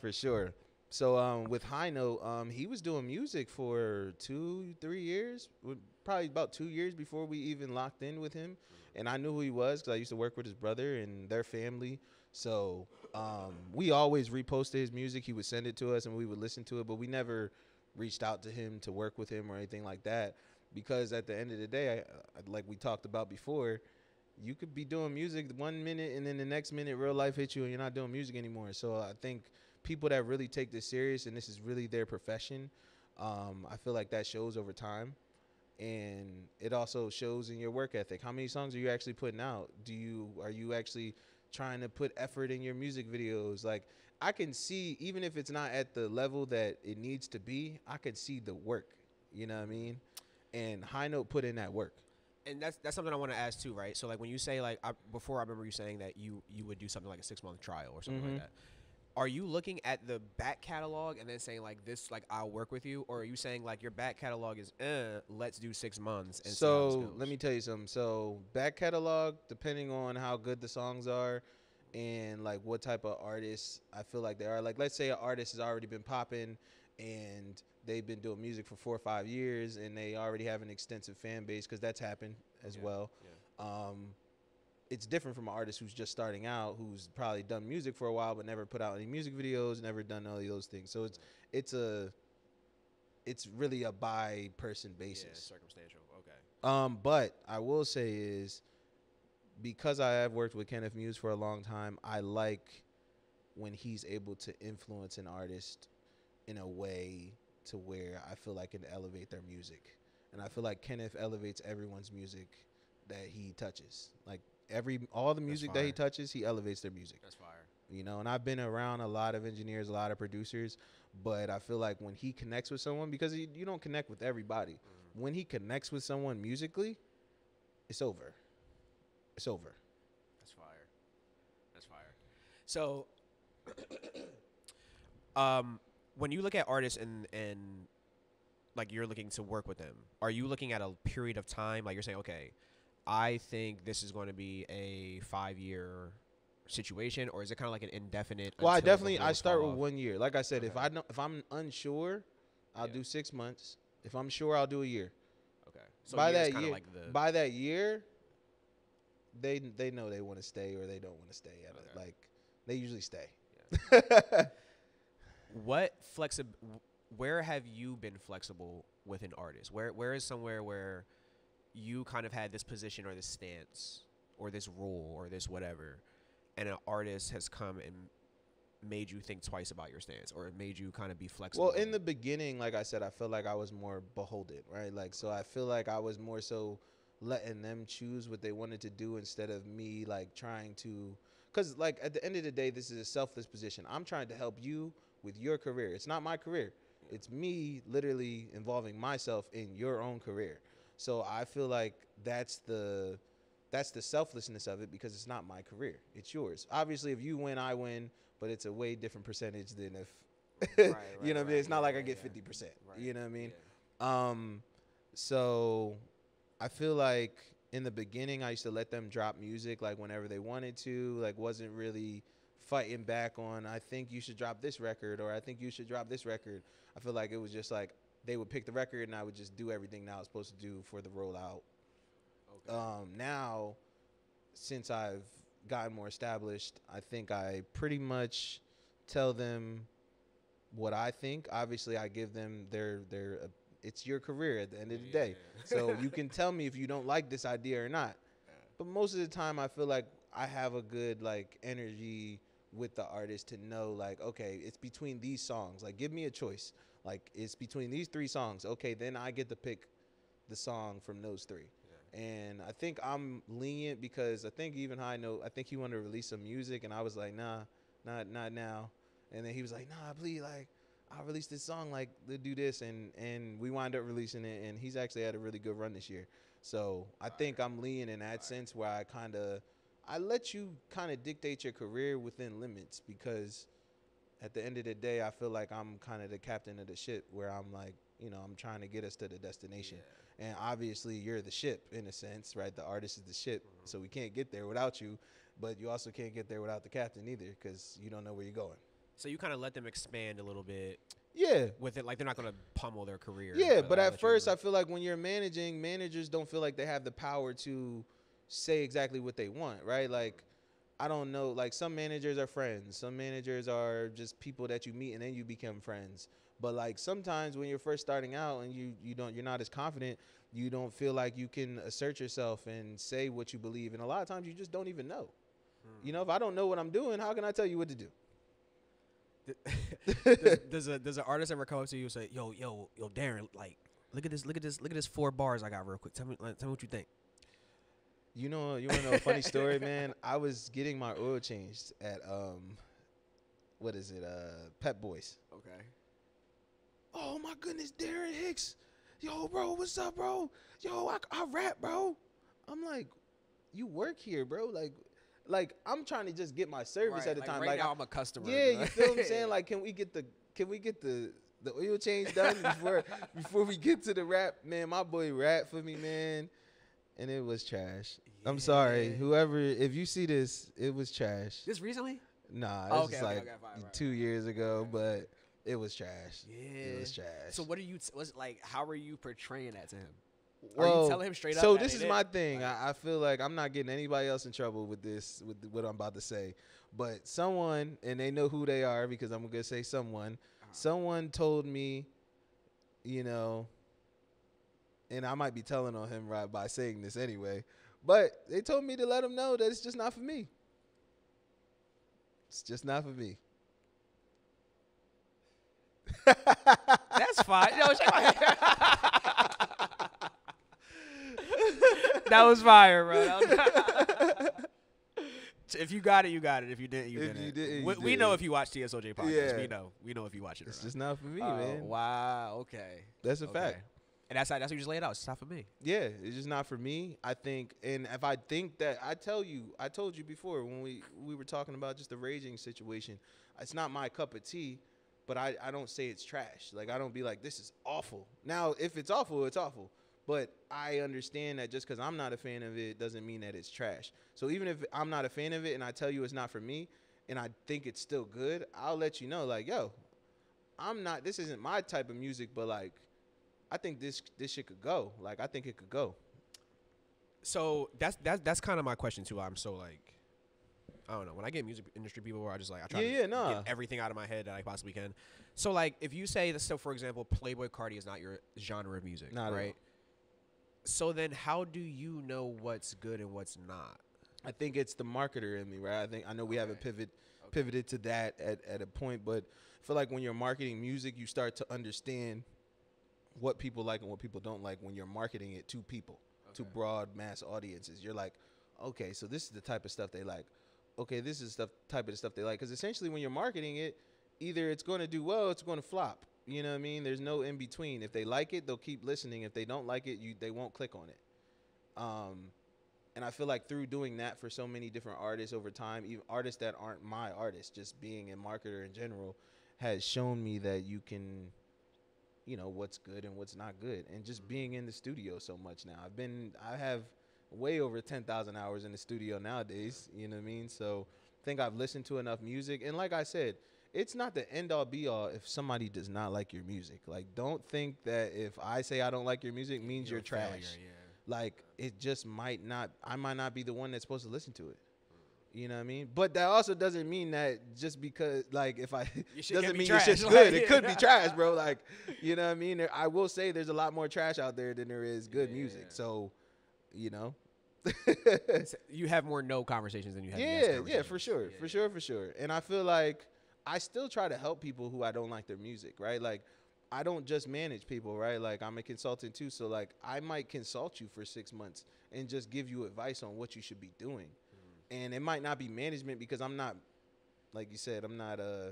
For sure. So um, with High Note, um, he was doing music for two, three years, w- probably about two years before we even locked in with him. And I knew who he was because I used to work with his brother and their family. So um, we always reposted his music. He would send it to us and we would listen to it, but we never reached out to him to work with him or anything like that. because at the end of the day, I, like we talked about before, you could be doing music one minute and then the next minute real life hits you and you're not doing music anymore. So I think people that really take this serious and this is really their profession, um, I feel like that shows over time. And it also shows in your work ethic. How many songs are you actually putting out? Do you are you actually trying to put effort in your music videos? Like I can see even if it's not at the level that it needs to be, I could see the work. You know what I mean? And High Note put in that work. and that's that's something I want to ask too, right? So like when you say like I, before, I remember you saying that you you would do something like a six month trial or something Mhm. like that. Are you looking at the back catalog and then saying like this, like I'll work with you, or are you saying like your back catalog is, uh, let's do six months? And see how this so let me tell you something. So back catalog, depending on how good the songs are and like what type of artists I feel like they are. Like let's say an artist has already been popping and they've been doing music for four or five years and they already have an extensive fan base because that's happened as Yeah, well. Um, it's different from an artist who's just starting out, who's probably done music for a while but never put out any music videos, never done all of those things. So it's it's a it's really a by person yeah, basis. circumstantial. Okay. Um, but I will say is because I have worked with Kenneth Muse for a long time, I like when he's able to influence an artist in a way to where I feel like can elevate their music. And I feel like Kenneth elevates everyone's music that he touches. Like every all the music that he touches, he elevates their music That's fire. you know and i've been around a lot of engineers a lot of producers but i feel like when he connects with someone because he, you don't connect with everybody when he connects with someone musically it's over it's over That's fire. That's fire. So, um, when you look at artists and and like you're looking to work with them, are you looking at a period of time? Like you're saying, okay, I think this is going to be a five year situation, or is it kind of like an indefinite? well i definitely i start with off? one year like i said if i know if i'm unsure i'll Yeah. do six months if i'm sure i'll do a year Okay, so by a year is that year like the by that year they they know they want to stay or they don't want to stay at it. Okay. like they usually stay what flexib where have you been flexible with an artist where where is somewhere where you kind of had this position or this stance or this rule or this whatever and an artist has come and made you think twice about your stance or it made you kind of be flexible Well, in the beginning, like I said, I feel like I was more beholden, right? Like, so I feel like I was more so letting them choose what they wanted to do instead of me like trying to. Because, like, at the end of the day, this is a selfless position. I'm trying to help you with your career. It's not my career. It's me literally involving myself in your own career. So I feel like that's the that's the selflessness of it because it's not my career. It's yours. Obviously, if you win, I win, but it's a way different percentage than if Right, you know what I mean? right, It's not yeah, like I yeah, get yeah. fifty percent. Right, You know what I mean? yeah. Um, so I feel like in the beginning I used to let them drop music like whenever they wanted to, like wasn't really fighting back on I think you should drop this record or I think you should drop this record. I feel like it was just like they would pick the record and I would just do everything that I was supposed to do for the rollout. okay. Um, now, since I've gotten more established, I think I pretty much tell them what I think. Obviously, I give them their their. Uh, it's your career at the end of the Yeah, day, so you can tell me if you don't like this idea or not. But most of the time, I feel like I have a good like energy with the artist to know like, okay, it's between these songs. Like, give me a choice. Like, it's between these three songs. Okay, then I get to pick the song from those three. And I think I'm lenient because I think even High Note, I think he wanted to release some music, and I was like, nah, not not now. And then he was like, nah, please, like, I'll release this song, like, to do this, and and we wind up releasing it, and he's actually had a really good run this year. So I think I'm lenient in that sense where I kind of, I let you kind of dictate your career within limits because at the end of the day, I feel like I'm kind of the captain of the ship where I'm like, you know, I'm trying to get us to the destination. And obviously, you're the ship in a sense, right? The artist is the ship, mm-hmm. so we can't get there without you. But you also can't get there without the captain either, because you don't know where you're going. So you kind of let them expand a little bit Yeah, with it, like they're not going to pummel their career. yeah. but But at first, I feel like when you're managing, managers don't feel like they have the power to say exactly what they want, right? Like, I don't know. Like some managers are friends, some managers are just people that you meet and then you become friends. But like sometimes when you're first starting out and you you don't you're not as confident, you don't feel like you can assert yourself and say what you believe. And a lot of times you just don't even know. You know, if I don't know what I'm doing, how can I tell you what to do? does, does a does an artist ever come up to you and say, "Yo, yo, yo, Darren, like, look at this, look at this, look at this four bars I got real quick. Tell me, like, tell me what you think." You know, you want to know a funny story, man? I was getting my oil changed at um, what is it? Uh, Pep Boys. Okay. Oh my goodness, Darren Hicks. Yo, bro, what's up, bro? Yo, I, I rap, bro. I'm like, you work here, bro. Like, like I'm trying to just get my service at the time. Right Like, now, I- I'm a customer. yeah, you feel what I'm saying? Like, can we get the can we get the the oil change done before before we get to the rap? Man, my boy rap for me, man, and it was trash. I'm sorry, whoever. If you see this, it was trash. this recently? Nah, it Oh, was okay, just okay, like okay, fine, right, two years ago, but it was trash. Yeah. It was trash. So what are you? T- was like? How are you portraying that to him? Well, are you telling him straight up? So this is it? my thing. Like- I, I feel like I'm not getting anybody else in trouble with this, with what I'm about to say. But someone, and they know who they are because I'm gonna say someone. Uh-huh. Someone told me, you know, and I might be telling on him right by saying this anyway. But they told me to let him know that it's just not for me. It's just not for me. That's fine. No, shake my hand. that was fire, bro. If you got it, you got it. If you didn't, you If didn't. you didn't, you we, we know if you watch TSOJ podcast. Yeah. We know. We know if you watch it. It's not. just not for me, Oh, man. Wow. Okay. That's a Okay. fact. And that's how that's how you just lay it out. It's not for me. Yeah, it's just not for me. I think, and if I think that, I tell you, I told you before when we we were talking about just the raging situation. It's not my cup of tea, but I I don't say it's trash. Like I don't be like this is awful. Now, if it's awful, it's awful. But I understand that just because I'm not a fan of it doesn't mean that it's trash. So even if I'm not a fan of it and I tell you it's not for me, and I think it's still good, I'll let you know. Like, yo, I'm not. This isn't my type of music, but like. I think this this shit could go. Like I think it could go. So that's that's that's kind of my question too. I'm so like, I don't know. When I get music industry people, where I just like I try Yeah, to yeah, nah. get everything out of my head that I possibly can. So like, if you say that, so for example, Playboi Carti is not your genre of music, Not right? So then, how do you know what's good and what's not? I think it's the marketer in me, right? I think I know we haven't Okay. pivoted to that at, at a point, but I feel like when you're marketing music, you start to understand what people like and what people don't like when you're marketing it to people, to broad mass audiences. You're like, okay, so this is the type of stuff they like. Okay, this is stuff type of the stuff they like. Because essentially, when you're marketing it, either it's going to do well, it's going to flop. You know what I mean? There's no in between. If they like it, they'll keep listening. If they don't like it, you they won't click on it. Um, and I feel like through doing that for so many different artists over time, even artists that aren't my artists, just being a marketer in general, has shown me that you can, you know, what's good and what's not good, and just being in the studio so much now. I've been, I have way over ten thousand hours in the studio nowadays. You know what I mean? So I think I've listened to enough music, and like I said. It's not the end all be all if somebody does not like your music. Like, don't think that if I say I don't like your music means you're, a trash failure, yeah. like it just might not i might not be the one that's supposed to listen to it you know what i mean? But that also doesn't mean that just because like if i doesn't mean your trash, shit's like, good it could yeah. be trash bro. Like you know what i mean? There- i will say there's a lot more trash out there than there is good Yeah. music so you know? You have more no conversations than you have. yes yeah yeah for sure Yeah, for yeah. sure for sure. And i feel like i still try to help people who i don't like their music right? Like i don't just manage people right? Like i'm a consultant too. So like i might consult you for six months and just give you advice on what you should be doing and it might not be management because i'm not like you said i'm not uh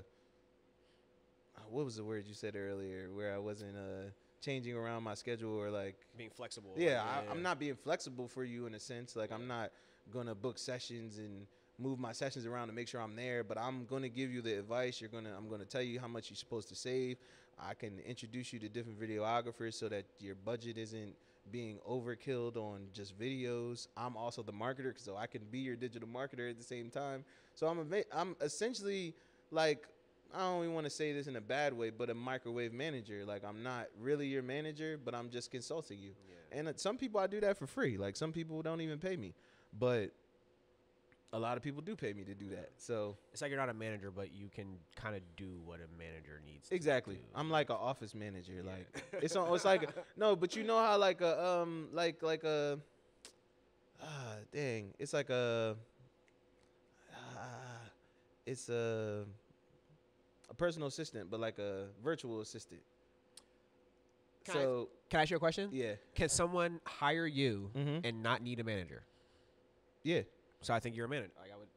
what was the word you said earlier where i wasn't uh changing around my schedule or like Being flexible. yeah, like, I, I'm not being flexible for you in a sense. Like I'm not gonna book sessions and move my sessions around to make sure I'm there, but I'm gonna give you the advice. You're gonna I'm gonna tell you how much you're supposed to save. I can introduce you to different videographers so that your budget isn't being overkilled on just videos. I'm also the marketer, so I can be your digital marketer at the same time. So I'm a, I'm essentially like I don't even want to say this in a bad way, but a microwave manager. Like I'm not really your manager, but I'm just consulting you. Yeah. And uh, some people I do that for free. Like some people don't even pay me. But a lot of people do pay me to do that. So It's like you're not a manager, but you can kind of do what a manager needs. to exactly. I'm like an office manager. Yeah. Like it's on, it's like no, but you know how like a um like like a ah dang, it's like a ah, it's a a personal assistant, but like a virtual assistant. Can I- so Can I ask you a question? yeah, Can someone hire you Mhm. and not need a manager? yeah, So I think you're a manager. Like I would.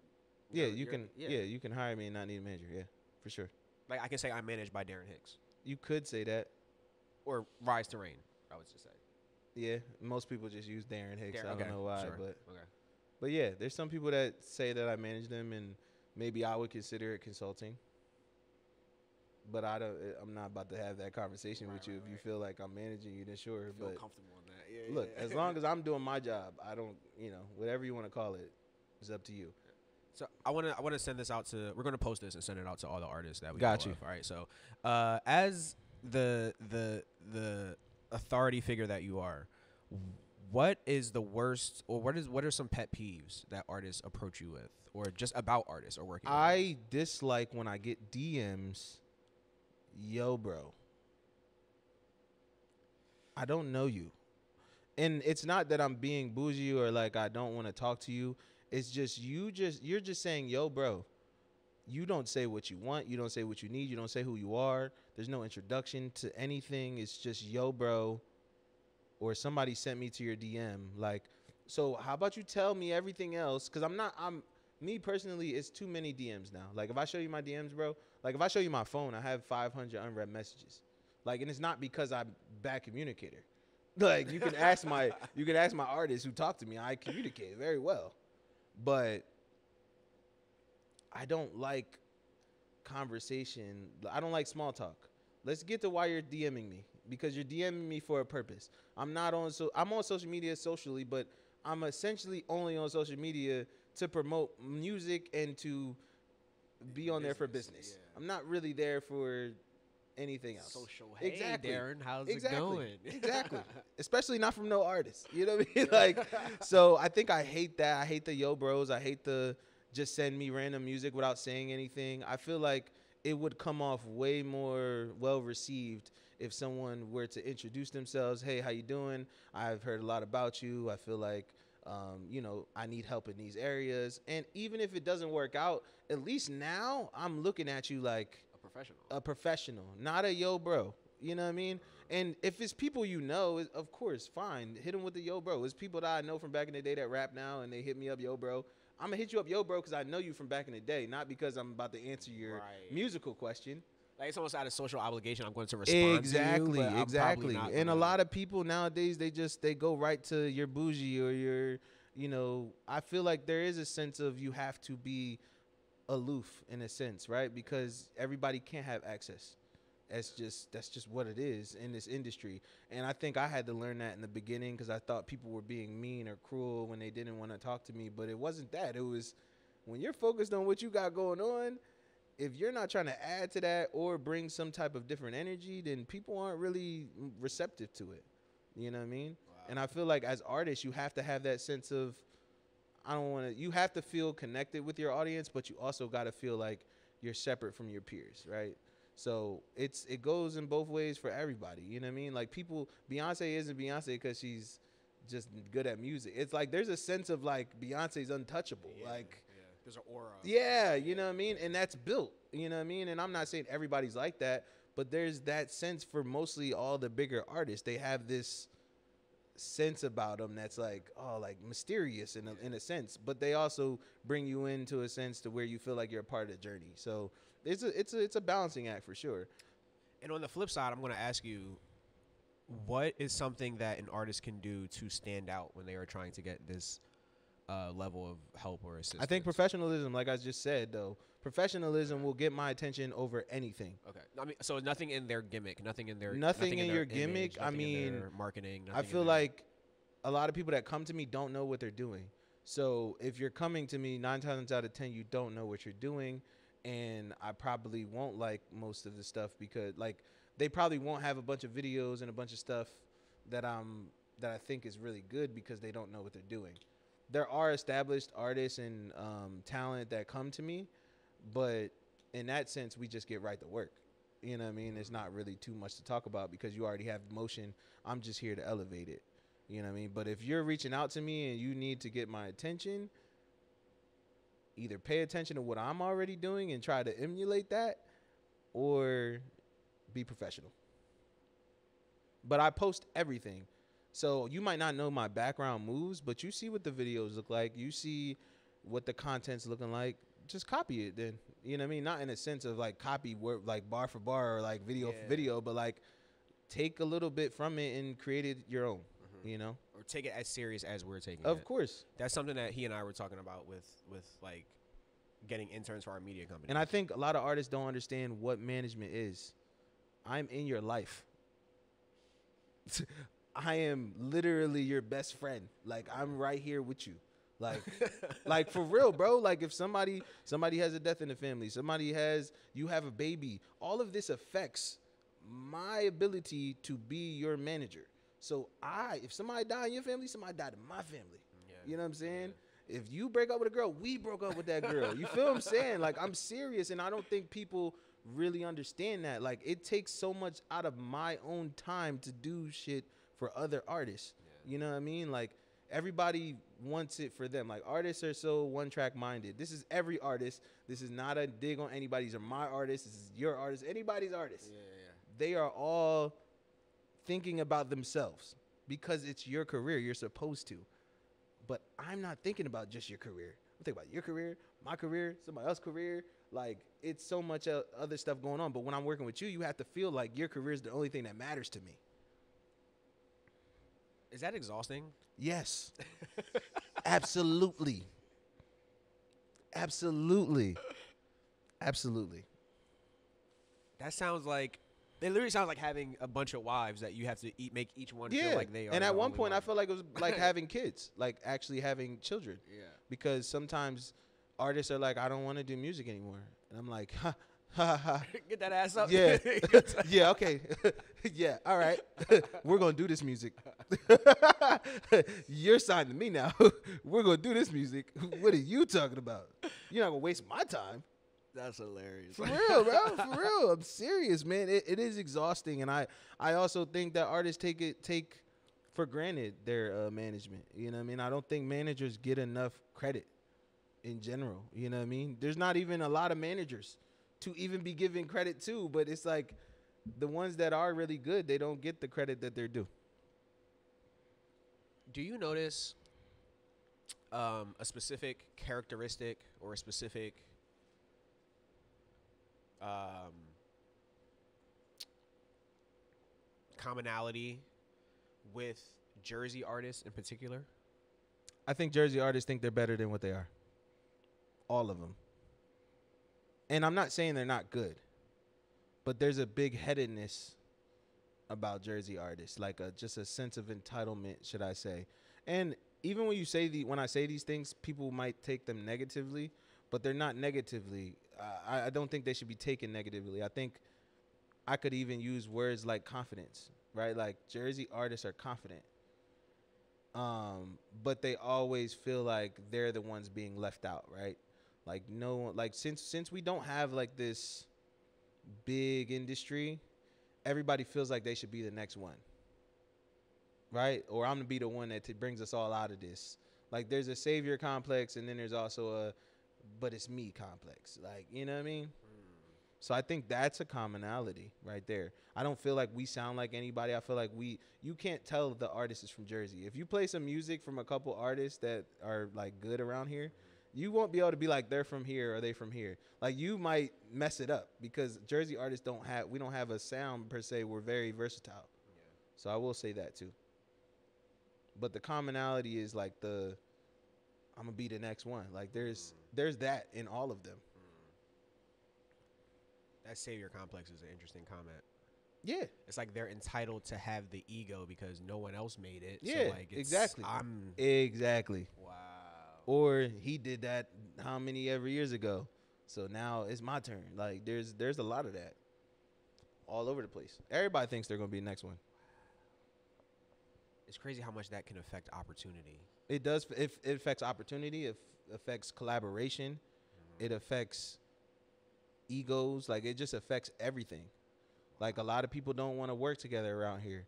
yeah. you're- You you're- can yeah. you can hire me and not need a manager. Yeah, for sure. Like I can say I'm managed by Darren Hicks You could say that. or Rise to Reign. I would just say. Yeah, most people just use Darren Hicks. Darren- I don't okay, know why, sure, but okay. but yeah, there's some people that say that I manage them, and maybe I would consider it consulting. But I don't. eh, I'm not about to have that conversation Right, with you. right, if you feel like I'm managing you, then sure. feel But comfortable in that. Yeah. look, as long as I'm doing my job, I don't. You know, whatever you want to call it, is up to you. So I want to I want to send this out to we're going to post this and send it out to all the artists that we Got you. Of. All right. So uh, as the the the authority figure that you are, what is the worst or what is what are some pet peeves that artists approach you with or just about artists or working? with? I dislike when I get DMs, yo, bro. I don't know you. And it's not that I'm being bougie or like I don't want to talk to you. It's just you just you're just saying, yo, bro. You don't say what you want. You don't say what you need. You don't say who you are. There's no introduction to anything. It's just, yo, bro. Or somebody sent me to your DM. Like, so how about you tell me everything else? Cause I'm not, I'm, me personally, it's too many DMs now. Like if I show you my DMs, bro, like if I show you my phone, I have 500 unread messages. Like, and it's not because I'm bad communicator. Like you can ask my, you can ask my artists who talk to me. I communicate very well, but I don't like conversation. I don't like small talk. Let's get to why you're DMing me because you're DMing me for a purpose. I'm not on so I'm on social media socially, but I'm essentially only on social media to promote music and to be on there for Business, business. yeah. I'm not really there for anything else. social. Hey, Exactly. Darren, how's exactly. it going? exactly. Especially not from no artist. You know what I mean? Like, so I think I hate that. I hate the yo bros. I hate the just send me random music without saying anything. I feel like it would come off way more well received if someone were to introduce themselves. Hey, how you doing? I've heard a lot about you. I feel like um, you know, I need help in these areas. And even if it doesn't work out, at least now I'm looking at you like professional. a professional, not a yo bro. You know what I mean? And if it's people you know, of course, fine. Hit them with the yo bro. It's people that I know from back in the day that rap now, and they hit me up yo bro. I'm gonna hit you up yo bro because I know you from back in the day, not because I'm about to answer your Right. musical question. like it's almost out of social obligation. I'm going to respond. Exactly, to you, exactly. And a lot of people nowadays, they just they go right to your bougie or your, you know. I feel like there is a sense of you have to be aloof in a sense, right? Because everybody can't have access. That's just that's just what it is in this industry. And I think I had to learn that in the beginning because I thought people were being mean or cruel when they didn't want to talk to me. But it wasn't that. It was when you're focused on what you got going on. If you're not trying to add to that or bring some type of different energy, then people aren't really receptive to it. You know what I mean? And I feel like as artists, you have to have that sense of I don't want to. You have to feel connected with your audience, but you also got to feel like you're separate from your peers, right? So it's it goes in both ways for everybody. You know what I mean? Like people, Beyonce isn't Beyonce because she's just good at music. It's like there's a sense of like Beyonce's untouchable. Yeah, Like yeah. there's an aura. yeah, you know what I mean? And that's built, you know what I mean? And I'm not saying everybody's like that, but there's that sense for mostly all the bigger artists. They have this sense about them that's like, oh, like mysterious in a, in a sense, but they also bring you into a sense to where you feel like you're a part of the journey. So it's a it's a it's a balancing act for sure. And on the flip side, I'm going to ask you, what is something that an artist can do to stand out when they are trying to get this uh, level of help or assistance? I think professionalism, like I just said, though, professionalism will get my attention over anything. Okay. I mean, so nothing in their gimmick, nothing in their Nothing in their your image, gimmick, I nothing in mean, marketing. I nothing in feel like a lot of people that come to me don't know what they're doing. So if you're coming to me nine times out of ten, you don't know what you're doing, and I probably won't like most of the stuff because like they probably won't have a bunch of videos and a bunch of stuff that I'm that I think is really good because they don't know what they're doing. there are established artists and um, talent that come to me, but in that sense, we just get right to work. You know what I mean? It's not really too much to talk about because you already have motion. I'm just here to elevate it. You know what I mean? But if you're reaching out to me and you need to get my attention, either pay attention to what I'm already doing and try to emulate that or be professional. But I post everything. So you might not know my background moves, but you see what the videos look like. You see what the content's looking like. Just copy it then. You know what I mean? Not in a sense of like copy word like bar for bar or like video Yeah. for video, but like take a little bit from it and create it your own. Mm-hmm. You know? Or take it as serious as we're taking it. Of it. course. That's something that he and I were talking about with with like getting interns for our media company. And I think a lot of artists don't understand what management is. I'm in your life. I am literally your best friend. Like I'm right here with you. Like like for real, bro. Like if somebody somebody has a death in the family, somebody has you have a baby, all of this affects my ability to be your manager. So I if somebody died in your family, somebody died in my family. Yeah. You know what I'm saying? If you break up with a girl, we broke up with that girl. You feel what I'm saying? Like I'm serious, and I don't think people really understand that. Like it takes so much out of my own time to do shit for other artists. You know what I mean? Like everybody wants it for them. Like artists are so one track minded. This is every artist. This is not a dig on anybody's or my artist. This is your artist. Anybody's artist yeah, yeah. they are all thinking about themselves because it's your career. You're supposed to. But I'm not thinking about just your career. I'm thinking about your career, my career, somebody else's career. Like it's so much other stuff going on. But when I'm working with you, you have to feel like your career is the only thing that matters to me. Is that exhausting? Yes. Absolutely. Absolutely. Absolutely. That sounds like it literally sounds like having a bunch of wives that you have to eat, make each one Yeah. feel like they are. and at one point, I felt like it was like having kids, like actually having children. yeah. because sometimes artists are like, I don't want to do music anymore, and I'm like, ha. Get that ass up. Yeah, yeah, okay, yeah, all right. We're gonna do this music. You're signed to me now. We're gonna do this music. What are you talking about? You're not gonna waste my time. That's hilarious. For real, bro. For real. I'm serious, man. It, it is exhausting, and I I also think that artists take it take for granted their uh, management. You know what I mean? I don't think managers get enough credit in general. You know what I mean? There's not even a lot of managers to even be given credit to, but it's like the ones that are really good, they don't get the credit that they're due. Do you notice um, a specific characteristic or a specific um, commonality with Jersey artists in particular? I think Jersey artists think they're better than what they are. All of them. And I'm not saying they're not good, but there's a big headedness about Jersey artists, like a just a sense of entitlement, should I say? And even when you say the when I say these things, people might take them negatively, but they're not negatively. I, I don't think they should be taken negatively. I think I could even use words like confidence, right? Like Jersey artists are confident um, but they always feel like they're the ones being left out, right? Like no like since since we don't have like this big industry, everybody feels like they should be the next one, right? Or I'm gonna be the one that t- brings us all out of this. Like there's a savior complex, and then there's also a, but it's me complex. Like you know what I mean? So I think that's a commonality right there. I don't feel like we sound like anybody. I feel like we you can't tell the artist is from Jersey. If you play some music from a couple artists that are like good around here, you won't be able to be like they're from here or they from here. Like you might mess it up because Jersey artists don't have we don't have a sound per se. We're very versatile. So I will say that too. But the commonality is like the I'm gonna be the next one. Like there's mm. there's that in all of them. Mm. That savior complex is an interesting comment. Yeah. It's like they're entitled to have the ego because no one else made it. Yeah, so like it's, exactly. I'm Exactly. wow. Or he did that how many ever years ago so now it's my turn like there's there's a lot of that all over the place everybody thinks they're gonna be the next one it's crazy how much that can affect opportunity. It does. If it affects opportunity. It affects collaboration. Mm-hmm. It affects egos. Like it just affects everything. Like a lot of people don't want to work together around here,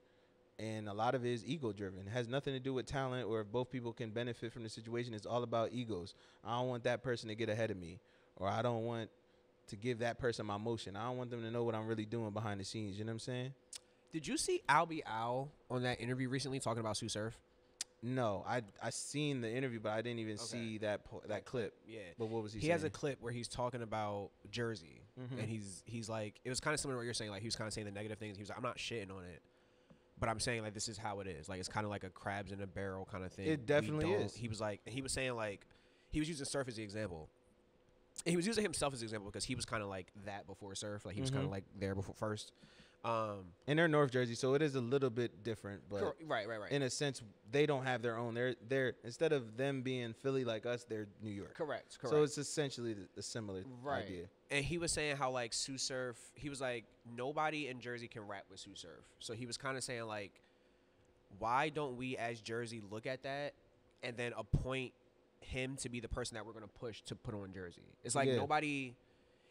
and a lot of it is ego driven. It has nothing to do with talent or if both people can benefit from the situation. It's all about egos. I don't want that person to get ahead of me, or I don't want to give that person my motion. I don't want them to know what I'm really doing behind the scenes. You know what I'm saying? Did you see Albee Al on that interview recently talking about Sue Surf? No, I I seen the interview, but I didn't even Okay. see that po- that clip. Yeah. But what was he? Saying? He, saying? has a clip where he's talking about Jersey, Mhm. and he's he's like, it was kind of similar to what you're saying. Like he was kind of saying the negative things. He was like, I'm not shitting on it, but I'm saying like this is how it is. Like it's kind of like a crabs in a barrel kind of thing. It definitely is. He was like, he was saying like, he was using Surf as the example. And he was using himself as the example because he was kind of like that before Surf. Like he was kind Mhm. of like there before first. Um, and they're North Jersey, so it is a little bit different. But cor- right, right, right. in a sense, they don't have their own. They're they're instead of them being Philly like us, they're New York. correct, correct. So it's essentially the, the similar Right. idea. and he was saying how like Sue Surf, he was like nobody in Jersey can rap with Sue Surf. So he was kind of saying like, why don't we as Jersey look at that and then appoint him to be the person that we're gonna push to put on Jersey? It's like Yeah. nobody,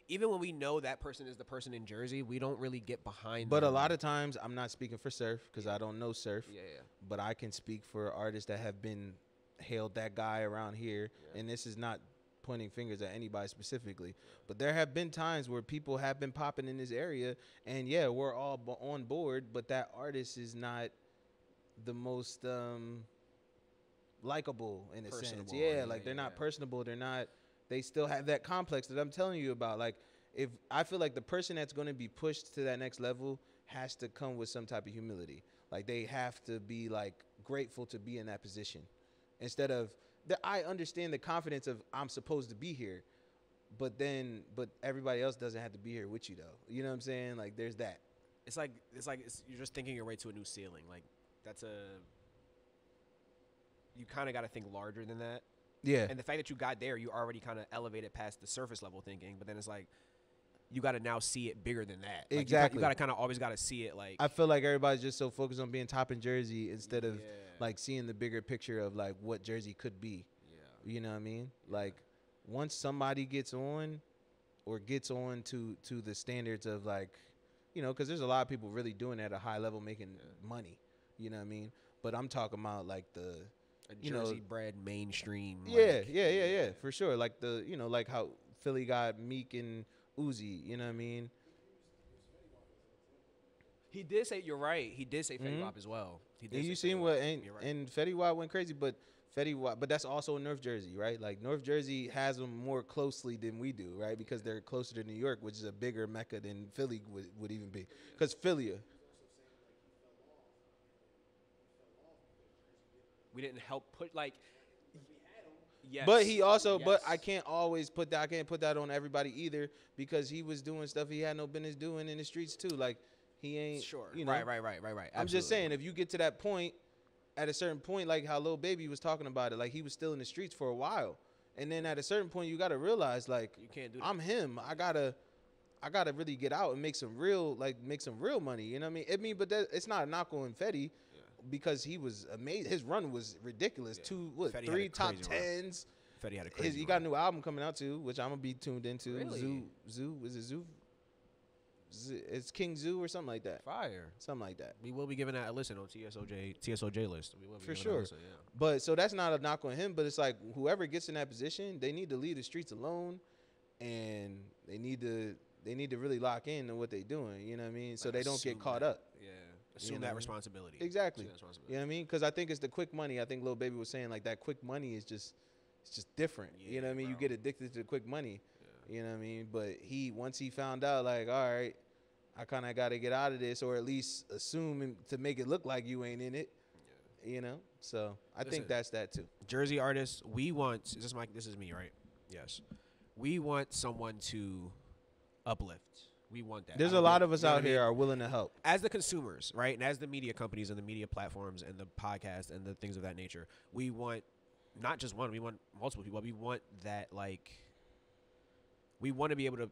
even when we know that person is the person in Jersey, we don't really get behind. But a lot of times, I'm not speaking for Surf because I don't know Surf, yeah, yeah, but I can speak for artists that have been hailed that guy around here, Yeah. and this is not pointing fingers at anybody specifically, but there have been times where people have been popping in this area, and yeah, we're all on board, but that artist is not the most um likable in a sense. Personable, Yeah, yeah, like they're not yeah. personable. They're not. They still have that complex that I'm telling you about. Like if I feel like the person that's going to be pushed to that next level has to come with some type of humility. Like they have to be like grateful to be in that position instead of the, I understand the confidence of I'm supposed to be here, but then but everybody else doesn't have to be here with you though. You know what I'm saying? Like there's that. it's like it's like it's, you're just thinking your way to a new ceiling. Like that's a you kind of got to think larger than that. Yeah. And the fact that you got there, you already kind of elevated past the surface level thinking. But then it's like you got to now see it bigger than that. Like, Exactly. You got to kind of always got to see it like. I feel like everybody's just so focused on being top in Jersey instead of Yeah. like seeing the bigger picture of like what Jersey could be. yeah. You know what I mean? Like once somebody gets on or gets on to to the standards of like, you know, because there's a lot of people really doing it at a high level making money. You know what I mean? But I'm talking about like the A you know- Jersey bred mainstream. yeah, like- yeah, yeah, yeah, for sure. Like the you know like how Philly got Meek and Uzi. You know what I mean? He did say you're right. He did say Fetty Mhm. Wap as well. He did And say you Fetty seen Wap. what and, You're right. and Fetty Wap went crazy, but Fetty Wap, but that's also in North Jersey, right? Like North Jersey has them more closely than we do, right? Because they're closer to New York, which is a bigger mecca than Philly would, would even be. Because Philly, we didn't help put like. Yes. but he also, but I can't always put that. I can't put that on everybody either because he was doing stuff he had no business doing in the streets too. Like he ain't Sure. You know, right, right, right, right, right. I'm just saying, if you get to that point, at a certain point, like how Lil Baby was talking about it, like he was still in the streets for a while, and then at a certain point, you got to realize, like, You can't do that. I'm him. I gotta, I gotta really get out and make some real, like, make some real money. You know what I mean? I mean, but that, it's not a knock on Fetty. Because he was amazing, his run was ridiculous. Yeah. Two, what, Fetty three top crazy run. tens. Fetty had a crazy. His, he got a new album coming out too, which I'm gonna be tuned into. Really? Zoo, Zoo, is it Zoo? It's King Zoo or something like that. fire. Something like that. We will be giving that a listen on TSOJ TSOJ list. We will be For giving that a sure. listen, yeah. But so that's not a knock on him, but it's like whoever gets in that position, they need to leave the streets alone, and they need to they need to really lock in on what they're doing. You know what I mean? So Like, they don't get caught that- up. Yeah. Assume know that what I mean? responsibility. Exactly. Assume that responsibility. You know what I mean? Because I think it's the quick money. I think Lil Baby was saying like that quick money is just it's just different. you know what I mean? You get addicted to the quick money. Yeah. You know what I mean? But he once he found out like, all right, I kind of got to get out of this, or at least assume to make it look like you ain't in it. You know? So I Listen. think that's that too. Jersey artists, we want. Is this my? This is me, right? Yes. We want someone to uplift. We want that. There's a lot think- of us you know out what I mean? here are willing to help. as the consumers, right, and as the media companies and the media platforms and the podcast and the things of that nature, we want not just one, we want multiple people. We want that like we want to be able to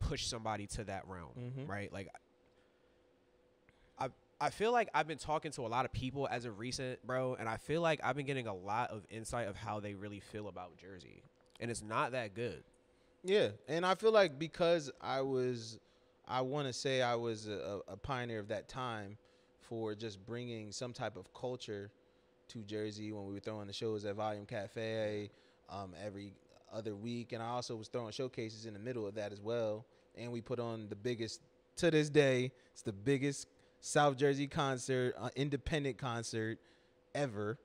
push somebody to that realm, Mhm. right? Like I I feel like I've been talking to a lot of people as of recent, bro, and I feel like I've been getting a lot of insight of how they really feel about Jersey, and it's not that good. Yeah, and I feel like because I was, I want to say I was a, a pioneer of that time for just bringing some type of culture to Jersey when we were throwing the shows at Volume Cafe um, every other week, and I also was throwing showcases in the middle of that as well. And we put on the biggest to this day. It's the biggest South Jersey concert, uh, independent concert ever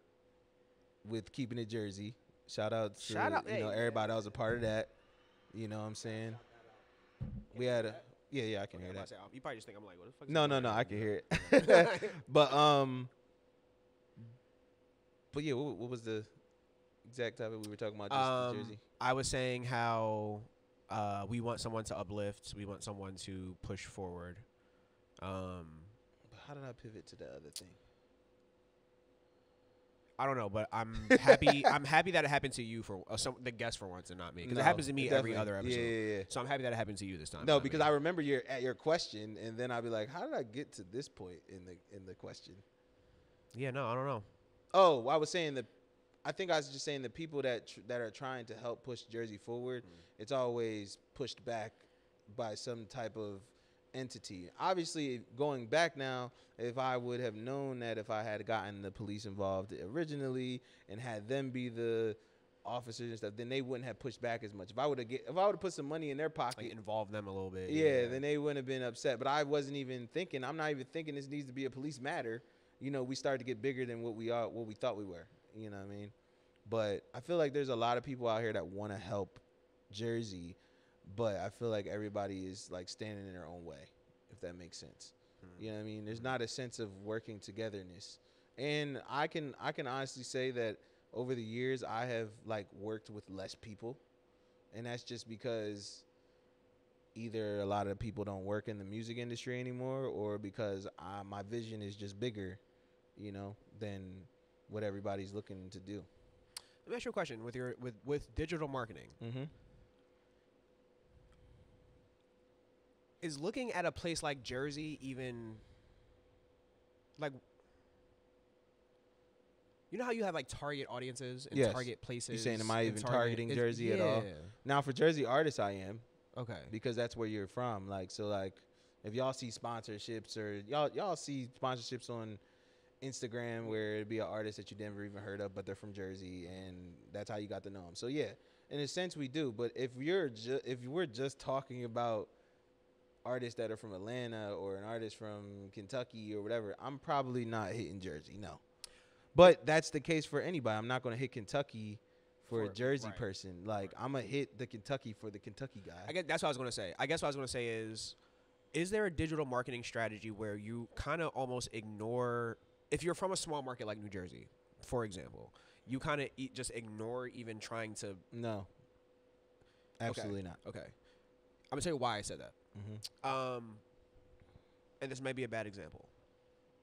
with Keeping It Jersey. Shout out to Shout out- you know hey. everybody that was a part of that. You know what I'm saying? We had a yeah yeah I can hear I'm that. say, you probably just think I'm like, what the fuck? No no no I can hear it. but um, but yeah, what, what was the exact topic we were talking about? Just Um, the Jersey. I was saying how uh, we want someone to uplift, we want someone to push forward. Um, but How did I pivot to the other thing? I don't know, but I'm happy. I'm happy that it happened to you for uh, some the guest for once and not me, because No, it happens to me every other episode. Yeah, yeah, yeah. So I'm happy that it happened to you this time. No, because me. I remember your at your question, and then I'd be like, "How did I get to this point in the in the question?" yeah, no, I don't know. Oh, I was saying that. I think I was just saying the people that tr- that are trying to help push Jersey forward, it's always pushed back by some type of entity. Obviously, going back now, if I would have known that if I had gotten the police involved originally and had them be the officers and stuff, then they wouldn't have pushed back as much. If I would have get, if I would have put some money in their pocket, Like involve them a little bit. yeah, then they wouldn't have been upset. But I wasn't even thinking. I'm not even thinking this needs to be a police matter. You know, we started to get bigger than what we are, what we thought we were. You know what I mean? But I feel like there's a lot of people out here that want to help Jersey, but I feel like everybody is like standing in their own way, if that makes sense. You know what I mean? There's not a sense of working togetherness. And I can I can honestly say that over the years I have like worked with less people. And that's just because either a lot of people don't work in the music industry anymore or because I, my vision is just bigger, you know, than what everybody's looking to do. Let me ask you a question with your with with digital marketing. Mm-hmm. Is looking at a place like Jersey even like you know how you have like target audiences and Yes. target places? You saying, am I and even target- targeting Jersey at all? yeah. Now for Jersey artists, I am Okay. because that's where you're from. Like so, like if y'all see sponsorships or y'all y'all see sponsorships on Instagram where it'd be an artist that you never even heard of, but they're from Jersey, and that's how you got to know them. So yeah, in a sense we do. But if you're ju- if we're just talking about artists that are from Atlanta or an artist from Kentucky or whatever, I'm probably not hitting Jersey. No, but that's the case for anybody. I'm not going to hit Kentucky for, a Jersey right. person. Like I'm gonna hit the Kentucky for the Kentucky guy. I guess that's what I was gonna say. I guess what I was gonna say is, is there a digital marketing strategy where you kind of almost ignore if you're from a small market like New Jersey, for example, you kind of e- just ignore even trying to. No. Absolutely not. Okay, I'm gonna tell you why I said that. Mm-hmm. Um, and this may be a bad example,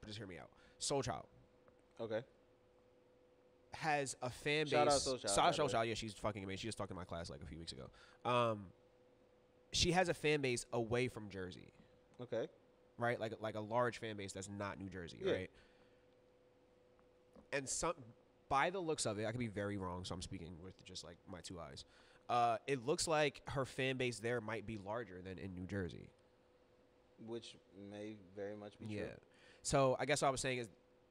but just hear me out. Soul Child Okay. has a fan base. Shout out Soul Child, Shout out Soul. Child. Yeah, she's fucking amazing. She just talked in my class like a few weeks ago. Um, she has a fan base away from Jersey. Okay. right? Like like a large fan base that's not New Jersey, Yeah. right? And some by the looks of it, I could be very wrong, so I'm speaking with just like my two eyes. Uh, it looks like her fan base there might be larger than in New Jersey. Which may very much be Yeah. true. So I guess what I was saying is,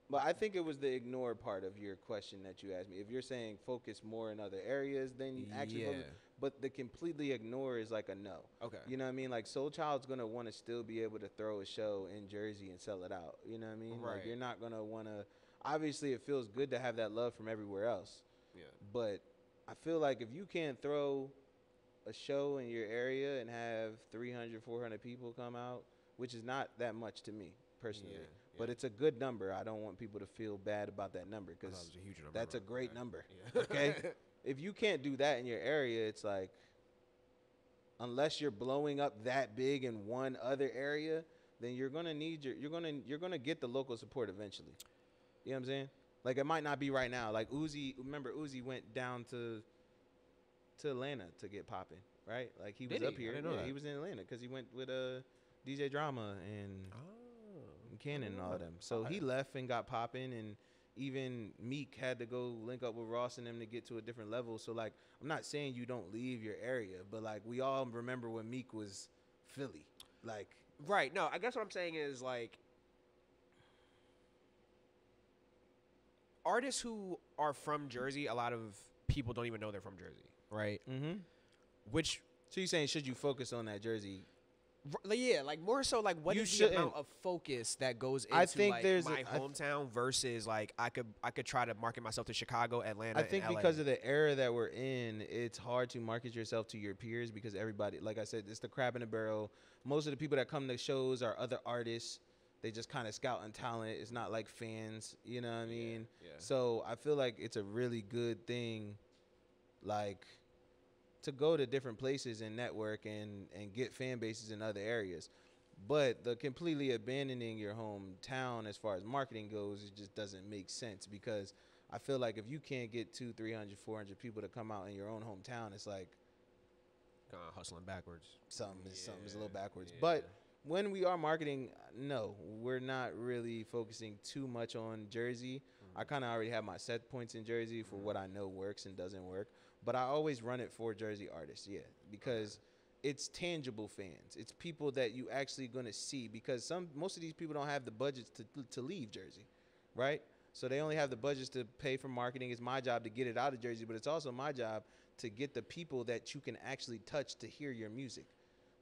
But I think it was the ignore part of your question that you asked me. If you're saying focus more in other areas, then actually yeah, focus, but the completely ignore is like a no. okay, You know what I mean? Like Soul Child's gonna want to still be able to throw a show in Jersey and sell it out. You know what I mean? Right. Like you're not gonna want to. Obviously, it feels good to have that love from everywhere else. yeah, But I feel like if you can't throw a show in your area and have 300, 400 people come out, which is not that much to me personally, Yeah, but it's a good number. I don't want people to feel bad about that number I thought it because was a huge number. that's a great okay. number. Yeah. Okay? if you can't do that in your area, it's like unless you're blowing up that big in one other area, then you're gonna need your you're gonna you're gonna get the local support eventually. You know what I'm saying? Like it might not be right now. Like Uzi, remember Uzi went down to to Atlanta to get popping, right? Like he was Did up he? I here. didn't know yeah, that. he was in Atlanta because he went with uh, DJ Drama and oh, and Cannon and all of them. So he left and got popping, and even Meek had to go link up with Ross and them to get to a different level. So like, I'm not saying you don't leave your area, but like we all remember when Meek was Philly, like Right. No, I guess what I'm saying is like artists who are from Jersey, a lot of people don't even know they're from Jersey, right? mm-hmm. Which So you're saying should you focus on that jersey? like, yeah, like more so like what You is the amount of focus that goes into I think like, there's a- my th- hometown versus like I could I could try to market myself to Chicago, Atlanta. I think because of the era that we're in, it's hard to market yourself to your peers because everybody, like I said, it's the crab in the barrel. Most of the people that come to shows are other artists. They just kind of scouting talent. It's not like fans, you know what I mean? yeah. So I feel like it's a really good thing, like, to go to different places and network and and get fan bases in other areas. But the completely abandoning your hometown as far as marketing goes, it just doesn't make sense because I feel like if you can't get two, 300, 400 people to come out in your own hometown, it's like Kinda hustling backwards. something is something is a little backwards. yeah. But when we are marketing, no, we're not really focusing too much on Jersey. I Mm-hmm. kind of already have my set points in Jersey for what I know works and doesn't work. But I always run it for Jersey artists, yeah, because it's tangible fans. It's people that you actually gonna see because some most of these people don't have the budgets to to leave Jersey, right? So they only have the budgets to pay for marketing. It's my job to get it out of Jersey, but it's also my job to get the people that you can actually touch to hear your music.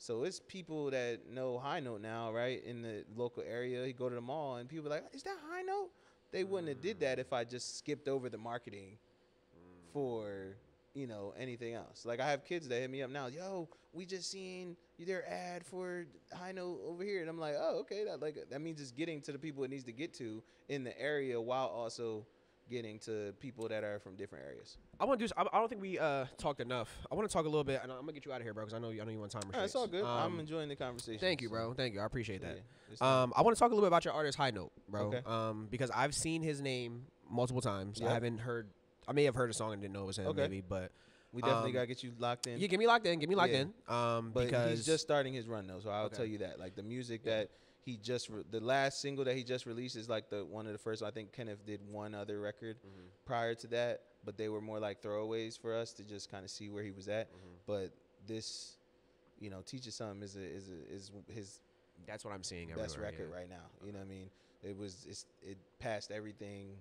So it's people that know High Note now, right, in the local area. You go to the mall and people like, "Is that High Note?" They wouldn't have did that if I just skipped over the marketing for you know anything else. Like I have kids that hit me up now. Yo, we just seen their ad for High Note over here, and I'm like, oh, okay. That like that means it's getting to the people it needs to get to in the area while also getting to people that are from different areas. I want to do. I I don't think we uh talked enough. I want to talk a little bit, and I'm gonna get you out of here, bro, because I know you, I know you want time. All right, it's all good. I'm Um, enjoying the conversation. Thank you, bro. Thank you. I appreciate that. not- Um, I want to talk a little bit about your artist High Note, bro. Okay. Um, because I've seen his name multiple times. I haven't heard. I may have heard a song and didn't know it was him, Okay. maybe. But we definitely um, gotta get you locked in. yeah, get me locked in. Get me locked Yeah. in. Um, But because he's just starting his run though, so I'll Okay. tell you that. Like the music Yeah. that he just re- the last single that he just released is like the one of the first. I think Kenneth did one other record Mhm. prior to that, but they were more like throwaways for us to just kind of see where he was at. Mhm. But this, you know, teaches something is a, is a, is his that's what I'm seeing. best record yeah. right now. You know what I mean? It was it's, it passed everything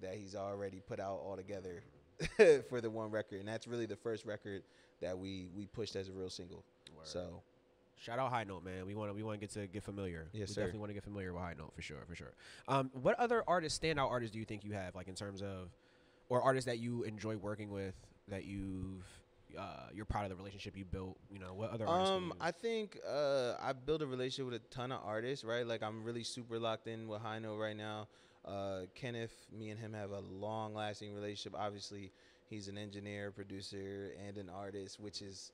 that he's already put out altogether for the one record, and that's really the first record that we we pushed as a real single. Word. So Shout out High Note, man. We want to we want to get to get familiar. Yes, we sir. definitely want to get familiar with High Note for sure, for sure. Um, what other artists, standout artists, do you think you have, like in terms of, or artists that you enjoy working with that you've, uh, you're proud of the relationship you built? You know, what other artists? Um, I think uh, I built a relationship with a ton of artists, right? Like I'm really super locked in with High Note right now. Uh, Kenneth, me and him have a long-lasting relationship. Obviously, he's an engineer, producer, and an artist, which is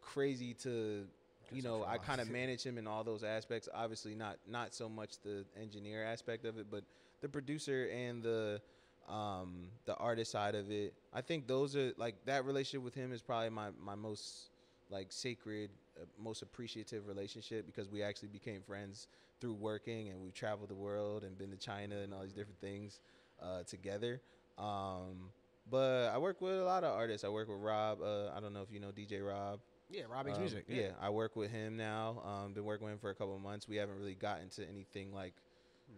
crazy to, you know. I kind of manage him in all those aspects. Obviously, not not so much the engineer aspect of it, but the producer and the um, the artist side of it. I think those are like that relationship with him is probably my my most like sacred, uh, most appreciative relationship because we actually became friends through working and we've traveled the world and been to China and all these different things uh, together. Um, but I work with a lot of artists. I work with Rob. Uh, I don't know if you know DJ Rob. Yeah, Rob makes Um, music. Yeah. I work with him now. Um, been working with him for a couple of months. We haven't really gotten to anything like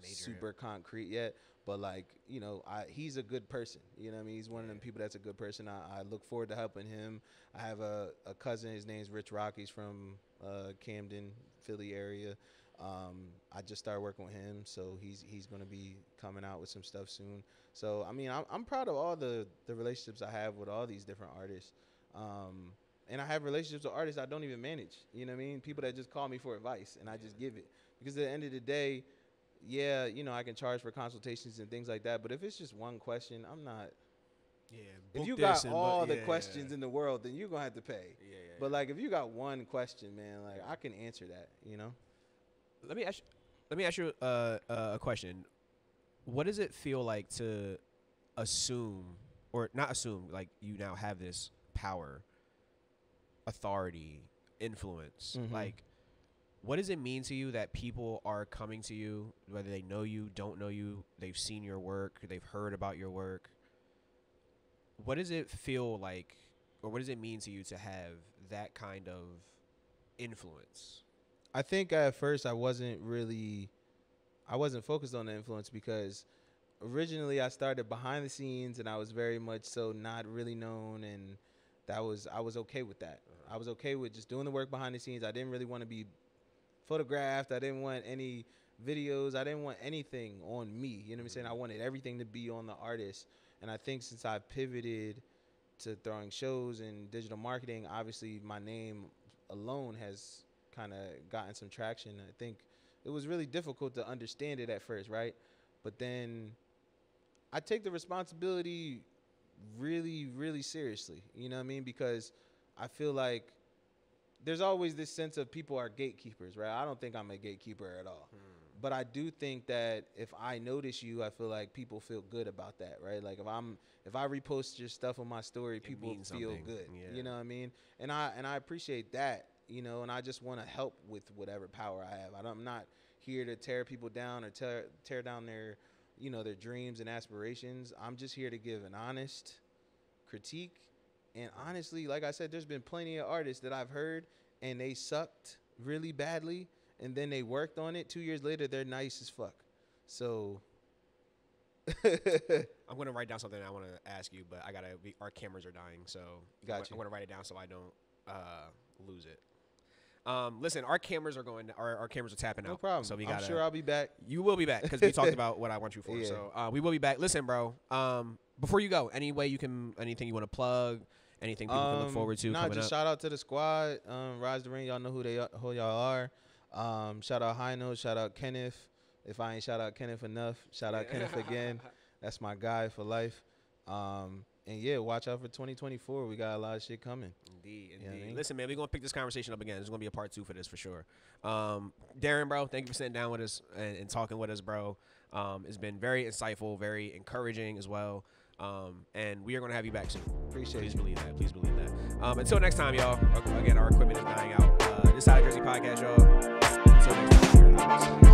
Major, super concrete yet. But like, you know, I, he's a good person. You know what I mean? He's one of them people that's a good person. I, I look forward to helping him. I have a, a cousin, his name's Rich Rock. He's from uh, Camden, Philly area. Um, I just started working with him, so he's he's gonna be coming out with some stuff soon. So I mean, I'm I'm proud of all the the relationships I have with all these different artists. Um, and I have relationships with artists I don't even manage. You know what I mean? People that just call me for advice, and I just give it because at the end of the day, yeah, you know, I can charge for consultations and things like that. But if it's just one question, I'm not. yeah. If you got and all look- the questions yeah, in the world, then you're gonna have to pay. yeah, yeah, But like, if you got one question, man, like I can answer that. You know? let me ask let me ask you uh, uh, a question. What does it feel like to assume or not assume like you now have this power, authority, influence? Mhm. Like what does it mean to you that people are coming to you, whether they know you, don't know you, they've seen your work, they've heard about your work? What does it feel like, or what does it mean to you to have that kind of influence? I think at first I wasn't really, I wasn't focused on the influence because originally I started behind the scenes and I was very much so not really known and that was I was okay with that. Uh-huh. I was okay with just doing the work behind the scenes. I didn't really want to be photographed. I didn't want any videos. I didn't want anything on me. You know what I'm saying? I mm-hmm. wanted everything to be on the artist. And I think since I pivoted to throwing shows and digital marketing, obviously my name alone has kind of gotten some traction. I think it was really difficult to understand it at first, right? But then I take the responsibility really, really seriously. You know what I mean? Because I feel like there's always this sense of people are gatekeepers, right? I don't think I'm a gatekeeper at all. Hmm. But I do think that if I notice you, I feel like people feel good about that, right? Like if I'm if I repost your stuff on my story, It people feel something, good. yeah. You know what I mean? And I and I appreciate that, you know, and I just want to help with whatever power I have. I don't, I'm not here to tear people down or tear tear down their, you know, their dreams and aspirations. I'm just here to give an honest critique. And honestly, like I said, there's been plenty of artists that I've heard and they sucked really badly and then they worked on it. Two years later, they're nice as fuck. So I'm gonna write down something I want to ask you, but I gotta. Be, our cameras are dying, so Got I'm you. gonna write it down so I don't uh, lose it. Um, listen, our cameras are going. Our, our cameras are tapping no out. No problem. So we I'm sure I'll be back. You will be back because we talked about what I want you for. Yeah. So uh, we will be back. Listen, bro. Um, before you go, any way you can, anything you want to plug, anything people can look Um, forward to Nah, just up. shout out to the squad. Um, Rise to Reign, y'all know who they are, who y'all are. Um, shout out High Note, shout out Kenneth. If I ain't shout out Kenneth enough, shout out Kenneth again. That's my guy for life. Um, and yeah, watch out for 2024. We got a lot of shit coming. Indeed, You know I indeed. mean? Listen, man, we're gonna pick this conversation up again. There's gonna be a part two for this for sure. Um, Darren, bro, thank you for sitting down with us and, and talking with us, bro. Um, it's been very insightful, very encouraging as well. Um, and we are gonna have you back soon. Appreciate Please you. believe that. Please believe that. Um, until next time, y'all. Again, our equipment is dying out. Uh, this Side Jersey podcast, y'all. Until next time. we are out.